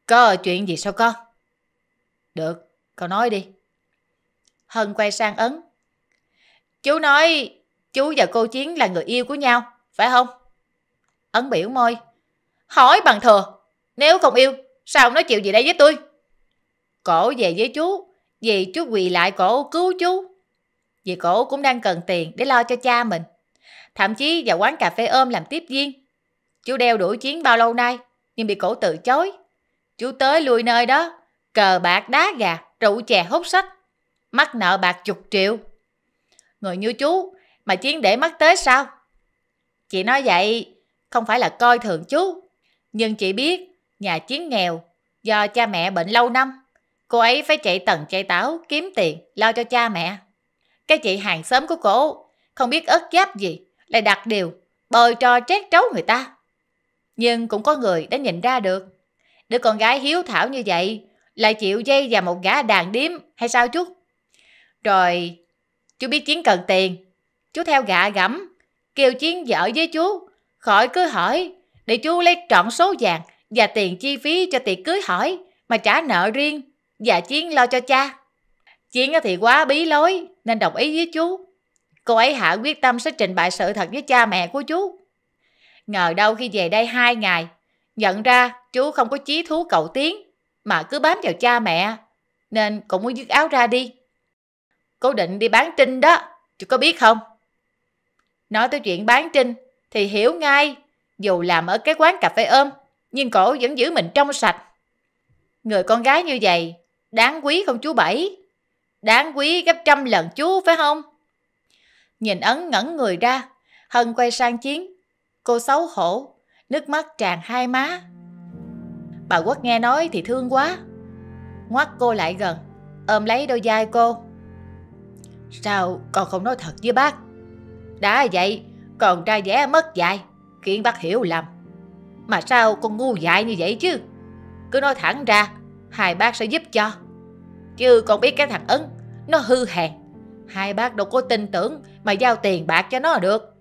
Có chuyện gì sao con? Được, con nói đi. Hân quay sang Ấn. Chú nói chú và cô Chiến là người yêu của nhau, phải không? Ấn biểu môi. Hỏi bằng thừa, nếu không yêu, sao nói chịu gì đây với tôi? Cổ về với chú, vì chú quỳ lại cổ cứu chú. Vì cổ cũng đang cần tiền để lo cho cha mình. Thậm chí vào quán cà phê ôm làm tiếp viên. Chú đeo đuổi chiến bao lâu nay, nhưng bị cổ từ chối. Chú tới lui nơi đó, cờ bạc đá gà, rượu chè hút sách. Mắc nợ bạc chục triệu. Người như chú, mà chiến để mắt tới sao? Chị nói vậy, không phải là coi thường chú. Nhưng chị biết, nhà chiến nghèo, do cha mẹ bệnh lâu năm. Cô ấy phải chạy tầng chạy táo kiếm tiền lo cho cha mẹ. Cái chị hàng xóm của cổ không biết ớt giáp gì lại đặt điều bời trò trét trấu người ta. Nhưng cũng có người đã nhìn ra được. Đứa con gái hiếu thảo như vậy lại chịu dây vào một gã đàn điếm hay sao chú? Rồi, chú biết Chiến cần tiền. Chú theo gạ gẫm, kêu Chiến vợ với chú, khỏi cứ hỏi, để chú lấy trọn số vàng và tiền chi phí cho tiệc cưới hỏi mà trả nợ riêng và Chiến lo cho cha. Chiến thì quá bí lối nên đồng ý với chú. Cô ấy hạ quyết tâm sẽ trình bày sự thật với cha mẹ của chú. Ngờ đâu khi về đây hai ngày, nhận ra chú không có chí thú cầu tiến, mà cứ bám vào cha mẹ, nên cũng muốn dứt áo ra đi. Cô định đi bán trinh đó, chú có biết không? Nói tới chuyện bán trinh thì hiểu ngay, dù làm ở cái quán cà phê ôm, nhưng cổ vẫn giữ mình trong sạch. Người con gái như vậy, đáng quý không chú Bảy? Đáng quý gấp trăm lần chú phải không? Nhìn Ấn ngẩn người ra, Hân quay sang Chiến. Cô xấu hổ, nước mắt tràn hai má. Bà Quốc nghe nói thì thương quá. Ngoắt cô lại gần, ôm lấy đôi vai cô. Sao con không nói thật với bác? Đã vậy, còn trai vẽ mất dạy, khiến bác hiểu lầm. Mà sao con ngu dại như vậy chứ? Cứ nói thẳng ra, hai bác sẽ giúp cho. Chứ con biết cái thằng Ấn, nó hư hèn. Hai bác đâu có tin tưởng mà giao tiền bạc cho nó được.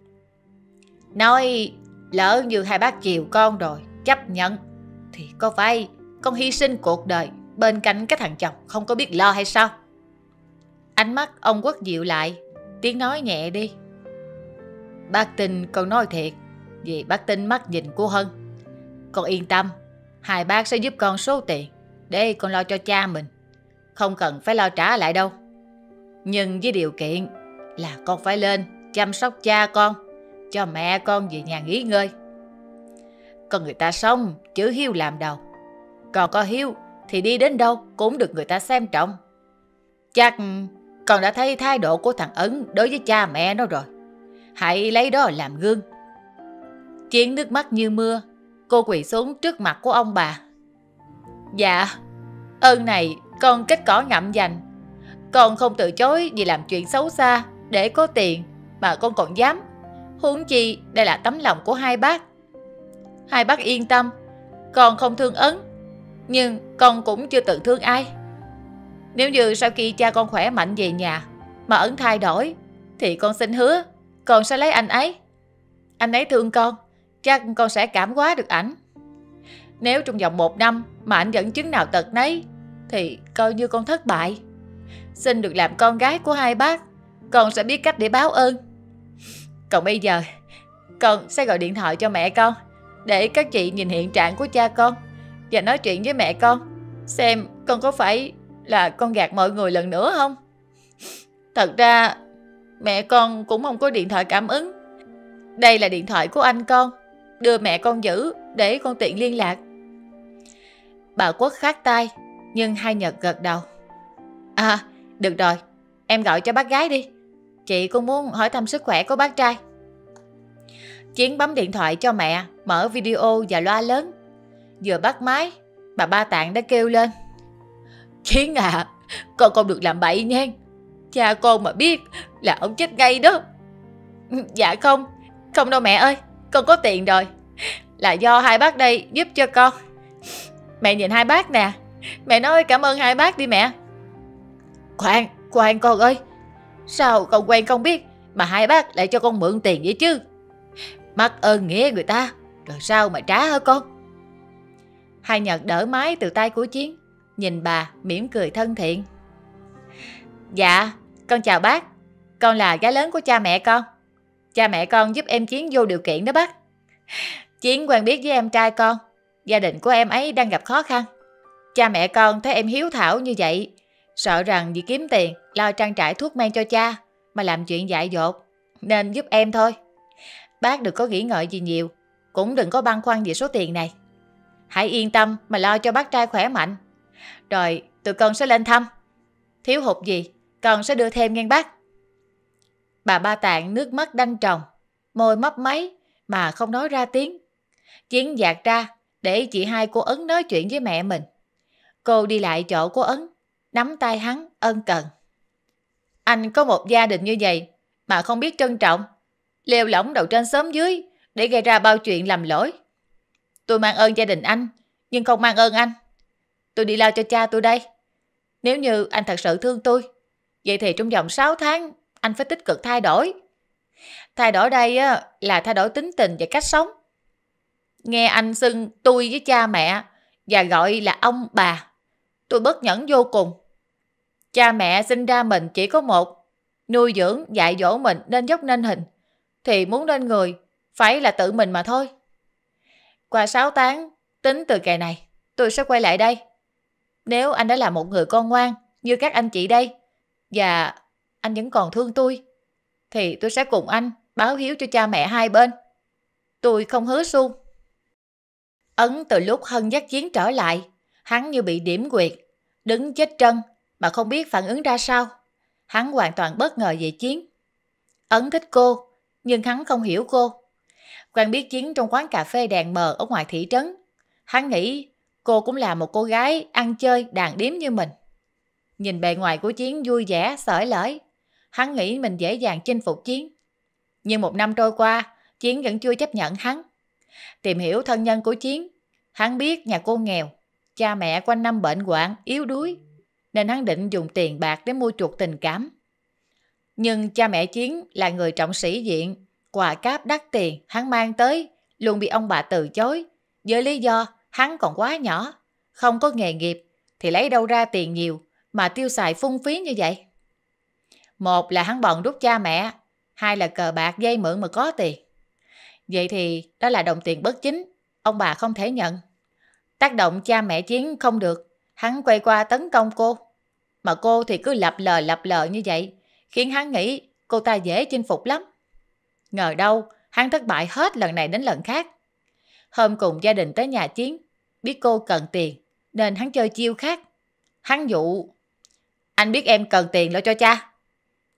Nói lỡ như hai bác chiều con rồi, chấp nhận, thì có phải con hy sinh cuộc đời bên cạnh cái thằng chồng không có biết lo hay sao? Ánh mắt ông Quốc dịu lại, tiếng nói nhẹ đi. Bác tin con nói thiệt, vì bác tin mắt nhìn của Hân. Con yên tâm, hai bác sẽ giúp con số tiền để con lo cho cha mình. Không cần phải lo trả lại đâu. Nhưng với điều kiện là con phải lên chăm sóc cha con, cho mẹ con về nhà nghỉ ngơi. Còn người ta sống, chứ hiếu làm đâu. Còn có hiếu thì đi đến đâu cũng được người ta xem trọng. Chắc con đã thấy thái độ của thằng Ấn đối với cha mẹ nó rồi. Hãy lấy đó làm gương. Chiến nước mắt như mưa, cô quỳ xuống trước mặt của ông bà. Dạ, ơn này con kết cỏ ngậm dành. Con không từ chối vì làm chuyện xấu xa để có tiền mà con còn dám. Huống chi đây là tấm lòng của hai bác. Hai bác yên tâm, con không thương Ấn, nhưng con cũng chưa tự thương ai. Nếu như sau khi cha con khỏe mạnh về nhà mà Ấn thay đổi, thì con xin hứa con sẽ lấy anh ấy. Anh ấy thương con, chắc con sẽ cảm hóa được ảnh. Nếu trong vòng một năm mà anh vẫn chứng nào tật nấy, thì coi như con thất bại. Xin được làm con gái của hai bác, con sẽ biết cách để báo ơn. Còn bây giờ, con sẽ gọi điện thoại cho mẹ con, để các chị nhìn hiện trạng của cha con và nói chuyện với mẹ con, xem con có phải là con gạt mọi người lần nữa không? Thật ra, mẹ con cũng không có điện thoại cảm ứng. Đây là điện thoại của anh con, đưa mẹ con giữ để con tiện liên lạc. Bà Quốc khát tay, nhưng hai Nhật gật đầu. À, được rồi, em gọi cho bác gái đi. Chị cũng muốn hỏi thăm sức khỏe của bác trai. Chiến bấm điện thoại cho mẹ, mở video và loa lớn. Vừa bắt máy, bà Ba Tạng đã kêu lên. Chiến à, con không được làm bậy nha. Cha con mà biết là ông chết ngay đó. Dạ không, không đâu mẹ ơi, con có tiền rồi. Là do hai bác đây giúp cho con. Mẹ nhìn hai bác nè, mẹ nói cảm ơn hai bác đi mẹ. Khoan, khoan con ơi, sao con quen không biết mà hai bác lại cho con mượn tiền vậy chứ? Mắc ơn nghĩa người ta, rồi sao mà trả hả con? Hai Nhật đỡ máy từ tay của Chiến, nhìn bà mỉm cười thân thiện. Dạ, con chào bác, con là gái lớn của cha mẹ con. Cha mẹ con giúp em Chiến vô điều kiện đó bác. Chiến quen biết với em trai con, gia đình của em ấy đang gặp khó khăn. Cha mẹ con thấy em hiếu thảo như vậy, sợ rằng vì kiếm tiền lo trang trải thuốc men cho cha mà làm chuyện dại dột, nên giúp em thôi. Bác đừng có nghĩ ngợi gì nhiều, cũng đừng có băn khoăn về số tiền này. Hãy yên tâm mà lo cho bác trai khỏe mạnh. Rồi tụi con sẽ lên thăm. Thiếu hụt gì, con sẽ đưa thêm ngang bác. Bà ba tạng nước mắt đanh tròng, môi mấp máy mà không nói ra tiếng. Chiến dạt ra để chị hai cô Ấn nói chuyện với mẹ mình. Cô đi lại chỗ cô Ấn, nắm tay hắn ân cần. Anh có một gia đình như vậy mà không biết trân trọng, leo lỏng đầu trên xóm dưới để gây ra bao chuyện làm lỗi. Tôi mang ơn gia đình anh, nhưng không mang ơn anh. Tôi đi lao cho cha tôi đây. Nếu như anh thật sự thương tôi, vậy thì trong vòng 6 tháng anh phải tích cực thay đổi. Thay đổi đây là thay đổi tính tình và cách sống. Nghe anh xưng tôi với cha mẹ và gọi là ông bà. Tôi bất nhẫn vô cùng. Cha mẹ sinh ra mình chỉ có một, nuôi dưỡng, dạy dỗ mình nên dốc nên hình, thì muốn nên người, phải là tự mình mà thôi. Qua 6 tháng, tính từ ngày này, tôi sẽ quay lại đây. Nếu anh đã là một người con ngoan như các anh chị đây, và anh vẫn còn thương tôi, thì tôi sẽ cùng anh báo hiếu cho cha mẹ hai bên. Tôi không hứa xu. Ấn từ lúc Hân dắt chiến trở lại, hắn như bị điểm quyệt, đứng chết trân mà không biết phản ứng ra sao. Hắn hoàn toàn bất ngờ về Chiến. Ấn thích cô, nhưng hắn không hiểu cô. Quen biết Chiến trong quán cà phê đèn mờ ở ngoài thị trấn. Hắn nghĩ cô cũng là một cô gái ăn chơi đàn điếm như mình. Nhìn bề ngoài của Chiến vui vẻ, sởi lởi. Hắn nghĩ mình dễ dàng chinh phục Chiến. Nhưng một năm trôi qua, Chiến vẫn chưa chấp nhận hắn. Tìm hiểu thân nhân của Chiến, hắn biết nhà cô nghèo, cha mẹ quanh năm bệnh hoạn, yếu đuối, nên hắn định dùng tiền bạc để mua chuộc tình cảm. Nhưng cha mẹ Chiến là người trọng sĩ diện, quà cáp đắt tiền hắn mang tới luôn bị ông bà từ chối, với lý do hắn còn quá nhỏ, không có nghề nghiệp thì lấy đâu ra tiền nhiều mà tiêu xài phung phí như vậy. Một là hắn bòn rút cha mẹ, hai là cờ bạc dây mượn mà có tiền. Vậy thì đó là đồng tiền bất chính, ông bà không thể nhận. Tác động cha mẹ Chiến không được, Hắn quay qua tấn công cô. Mà cô thì cứ lặp lờ lặp lờ như vậy, khiến hắn nghĩ cô ta dễ chinh phục lắm. Ngờ đâu, hắn thất bại hết lần này đến lần khác. Hôm cùng gia đình tới nhà Chiến, biết cô cần tiền, nên hắn chơi chiêu khác. Hắn dụ, anh biết em cần tiền lo cho cha.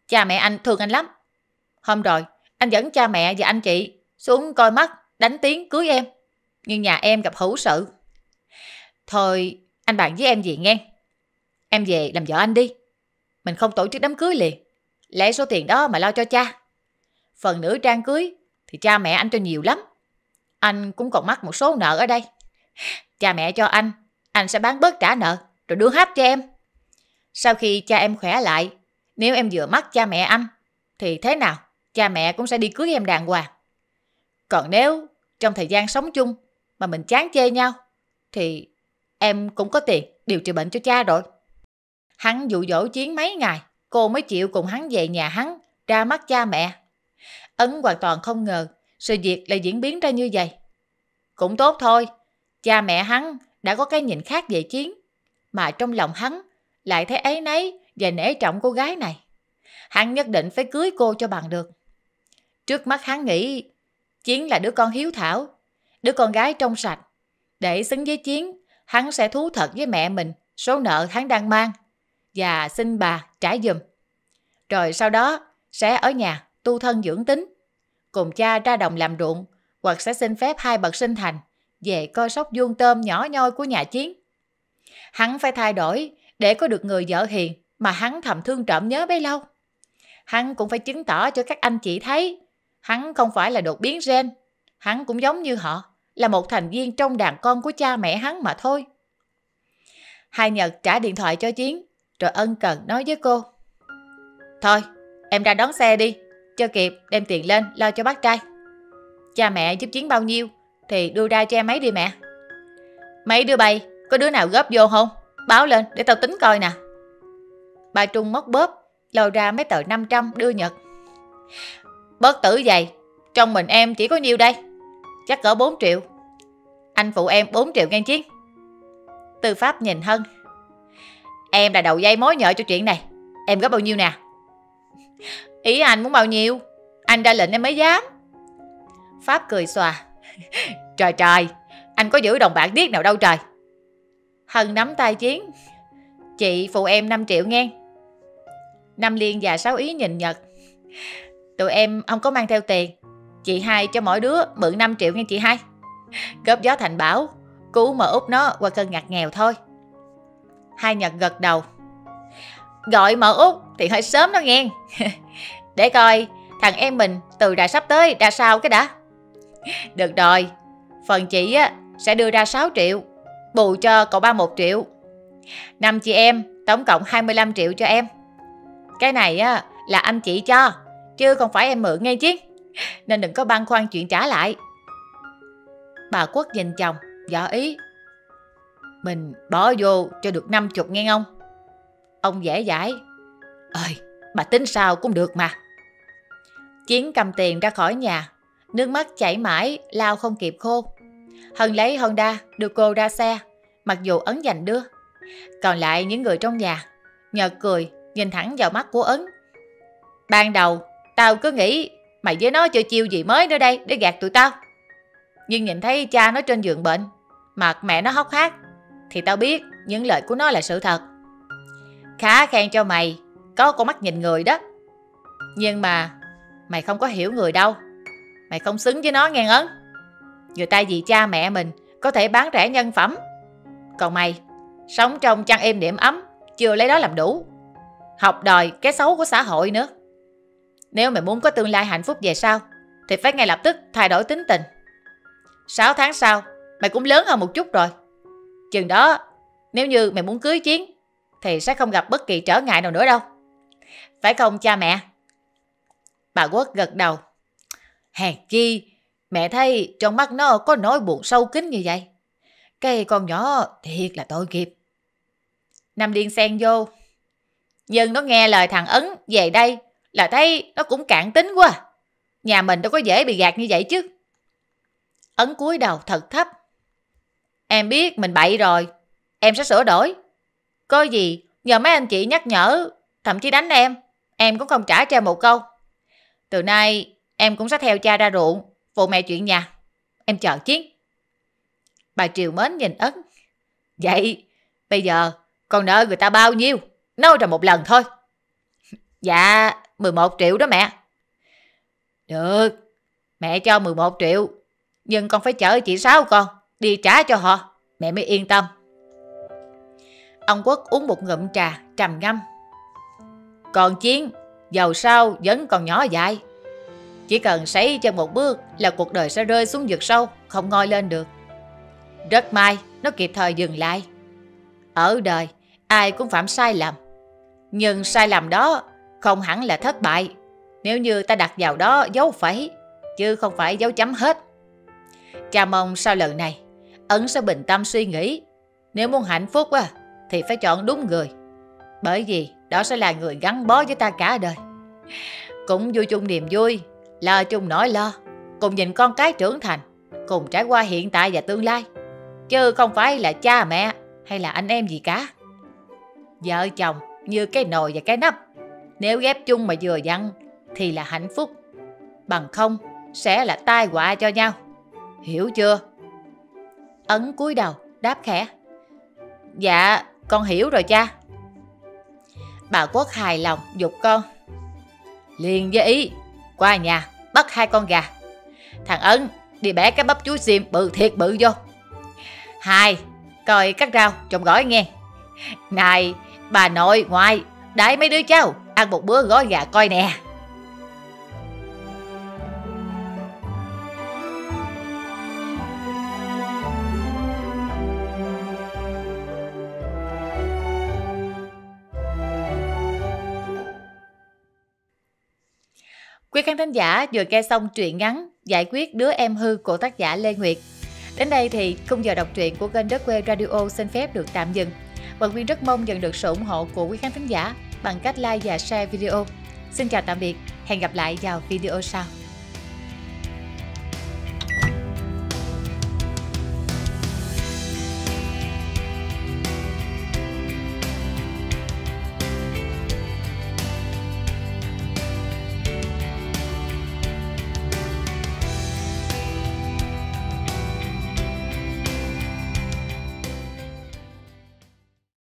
Cha mẹ anh thương anh lắm. Hôm rồi, anh dẫn cha mẹ và anh chị xuống coi mắt, đánh tiếng cưới em. Nhưng nhà em gặp hữu sự. Thôi, anh bạn với em gì nghe. Em về làm vợ anh đi. Mình không tổ chức đám cưới liền. Lấy số tiền đó mà lo cho cha. Phần nữ trang cưới thì cha mẹ anh cho nhiều lắm. Anh cũng còn mắc một số nợ ở đây. Cha mẹ cho anh, anh sẽ bán bớt trả nợ, rồi đưa hết cho em. Sau khi cha em khỏe lại, nếu em vừa mắc cha mẹ anh, thì thế nào, cha mẹ cũng sẽ đi cưới em đàng hoàng. Còn nếu trong thời gian sống chung mà mình chán chê nhau, thì em cũng có tiền điều trị bệnh cho cha rồi. Hắn dụ dỗ chiến mấy ngày, cô mới chịu cùng hắn về nhà hắn, ra mắt cha mẹ. Ấn hoàn toàn không ngờ sự việc lại diễn biến ra như vậy. Cũng tốt thôi, cha mẹ hắn đã có cái nhìn khác về chiến, mà trong lòng hắn lại thấy ấy nấy và nể trọng cô gái này. Hắn nhất định phải cưới cô cho bằng được. Trước mắt hắn nghĩ Chiến là đứa con hiếu thảo, đứa con gái trong sạch. Để xứng với Chiến, hắn sẽ thú thật với mẹ mình số nợ hắn đang mang và xin bà trả giùm. Rồi sau đó sẽ ở nhà tu thân dưỡng tính, cùng cha ra đồng làm ruộng hoặc sẽ xin phép hai bậc sinh thành về coi sóc vuông tôm nhỏ nhoi của nhà chiến. Hắn phải thay đổi để có được người vợ hiền mà hắn thầm thương trộm nhớ bấy lâu. Hắn cũng phải chứng tỏ cho các anh chị thấy hắn không phải là đột biến gen. Hắn cũng giống như họ, là một thành viên trong đàn con của cha mẹ hắn mà thôi. Hai Nhật trả điện thoại cho Chiến, rồi ân cần nói với cô. Thôi, em ra đón xe đi, cho kịp đem tiền lên lo cho bác trai. Cha mẹ giúp Chiến bao nhiêu thì đưa ra cho em ấy đi mẹ. Mấy đứa bay, có đứa nào góp vô không? Báo lên để tao tính coi nè. Bà Trung móc bóp, lôi ra mấy tờ 500 đưa Nhật. Bớt tử vậy, trong mình em chỉ có nhiêu đây? Chắc cỡ 4 triệu. Anh phụ em 4 triệu ngang chiến. Tư pháp nhìn Hân. Em là đầu dây mối nhợ cho chuyện này. Em có bao nhiêu nè? Ý anh muốn bao nhiêu? Anh ra lệnh em mới dám. Pháp cười xòa. Trời trời, anh có giữ đồng bạc điếc nào đâu trời. Hân nắm tay Chiến. Chị phụ em 5 triệu nghe. Năm Liên và Sáu Ý nhìn Nhật. Tụi em không có mang theo tiền. Chị hai cho mỗi đứa mượn 5 triệu nghe chị hai. Góp gió thành bảo, cứu mà út nó qua cơn ngặt nghèo thôi. Hai Nhật gật đầu. Gọi mở út thì hơi sớm đó nghe. Để coi thằng em mình từ đã sắp tới ra sao cái đã. Được rồi, phần chị á sẽ đưa ra 6 triệu, bù cho cậu ba 1 triệu. Năm chị em, tổng cộng 25 triệu cho em. Cái này á là anh chị cho, chứ không phải em mượn nghe chứ. Nên đừng có băn khoăn chuyện trả lại. Bà Quốc nhìn chồng, dò ý. Mình bỏ vô cho được 50 nghe không? Ông dễ dãi. Ơi, bà tính sao cũng được mà. Chiến cầm tiền ra khỏi nhà, nước mắt chảy mãi, lao không kịp khô. Hân lấy Honda đưa cô ra xe, mặc dù Ấn dành đưa. Còn lại những người trong nhà, nhờ cười, nhìn thẳng vào mắt của Ấn. Ban đầu, tao cứ nghĩ mày với nó chơi chiêu gì mới nữa đây để gạt tụi tao. Nhưng nhìn thấy cha nó trên giường bệnh, mặt mẹ nó hốc hác, thì tao biết những lời của nó là sự thật. Khá khen cho mày, có con mắt nhìn người đó. Nhưng mà mày không có hiểu người đâu. Mày không xứng với nó nghe ấn. Người ta vì cha mẹ mình có thể bán rẻ nhân phẩm. Còn mày, sống trong chăn êm điểm ấm, chưa lấy đó làm đủ. Học đòi cái xấu của xã hội nữa. Nếu mày muốn có tương lai hạnh phúc về sau, thì phải ngay lập tức thay đổi tính tình. 6 tháng sau, mày cũng lớn hơn một chút rồi. Chừng đó, nếu như mày muốn cưới chiến, thì sẽ không gặp bất kỳ trở ngại nào nữa đâu. Phải không cha mẹ? Bà Quốc gật đầu. Hèn chi, mẹ thấy trong mắt nó có nỗi buồn sâu kín như vậy. Cái con nhỏ thiệt là tội nghiệp. Nam Điên xen vô. Nhưng nó nghe lời thằng Ấn về đây là thấy nó cũng cạn tính quá. Nhà mình đâu có dễ bị gạt như vậy chứ. Ấn cúi đầu thật thấp. Em biết mình bậy rồi. Em sẽ sửa đổi. Có gì nhờ mấy anh chị nhắc nhở, thậm chí đánh em. Em cũng không trả cho một câu. Từ nay em cũng sẽ theo cha ra ruộng, phụ mẹ chuyện nhà. Em chờ chiến. Bà triều mến nhìn Ấn. Vậy, bây giờ con nợ người ta bao nhiêu? Nói ra một lần thôi. Dạ, 11 triệu đó mẹ. Được, mẹ cho 11 triệu. Nhưng con phải chở chị Sáu con, đi trả cho họ. Mẹ mới yên tâm. Ông Quốc uống một ngụm trà, trầm ngâm. Còn Chiến, giàu sao vẫn còn nhỏ dại. Chỉ cần sấy cho một bước là cuộc đời sẽ rơi xuống vực sâu, không ngoi lên được. Rất may, nó kịp thời dừng lại. Ở đời, ai cũng phạm sai lầm. Nhưng sai lầm đó không hẳn là thất bại. Nếu như ta đặt vào đó dấu phẩy, chứ không phải dấu chấm hết. Cha mong sau lần này, Ấn sẽ bình tâm suy nghĩ. Nếu muốn hạnh phúc á, thì phải chọn đúng người. Bởi vì đó sẽ là người gắn bó với ta cả đời. Cũng vui chung niềm vui, lo chung nỗi lo, cùng nhìn con cái trưởng thành, cùng trải qua hiện tại và tương lai. Chứ không phải là cha mẹ hay là anh em gì cả. Vợ chồng như cái nồi và cái nắp. Nếu ghép chung mà vừa dặn thì là hạnh phúc. Bằng không sẽ là tai họa cho nhau. Hiểu chưa? Ấn cúi đầu đáp khẽ. Dạ, con hiểu rồi cha. Bà Quốc hài lòng dục con. Liền với ý, qua nhà, bắt hai con gà. Thằng Ấn, đi bẻ cái bắp chuối xiêm bự thiệt bự vô. Hai, coi cắt rau trồng gỏi nghe. Này, bà nội, ngoại, đãi mấy đứa cháu, ăn một bữa gói gà coi nè. Quý khán thính giả, vừa nghe xong truyện ngắn Giải quyết đứa em hư của tác giả Lê Nguyệt. Đến đây thì khung giờ đọc truyện của kênh Đất Quê Radio xin phép được tạm dừng. Và Quyên rất mong nhận được sự ủng hộ của quý khán thính giả bằng cách like và share video. Xin chào tạm biệt, hẹn gặp lại vào video sau.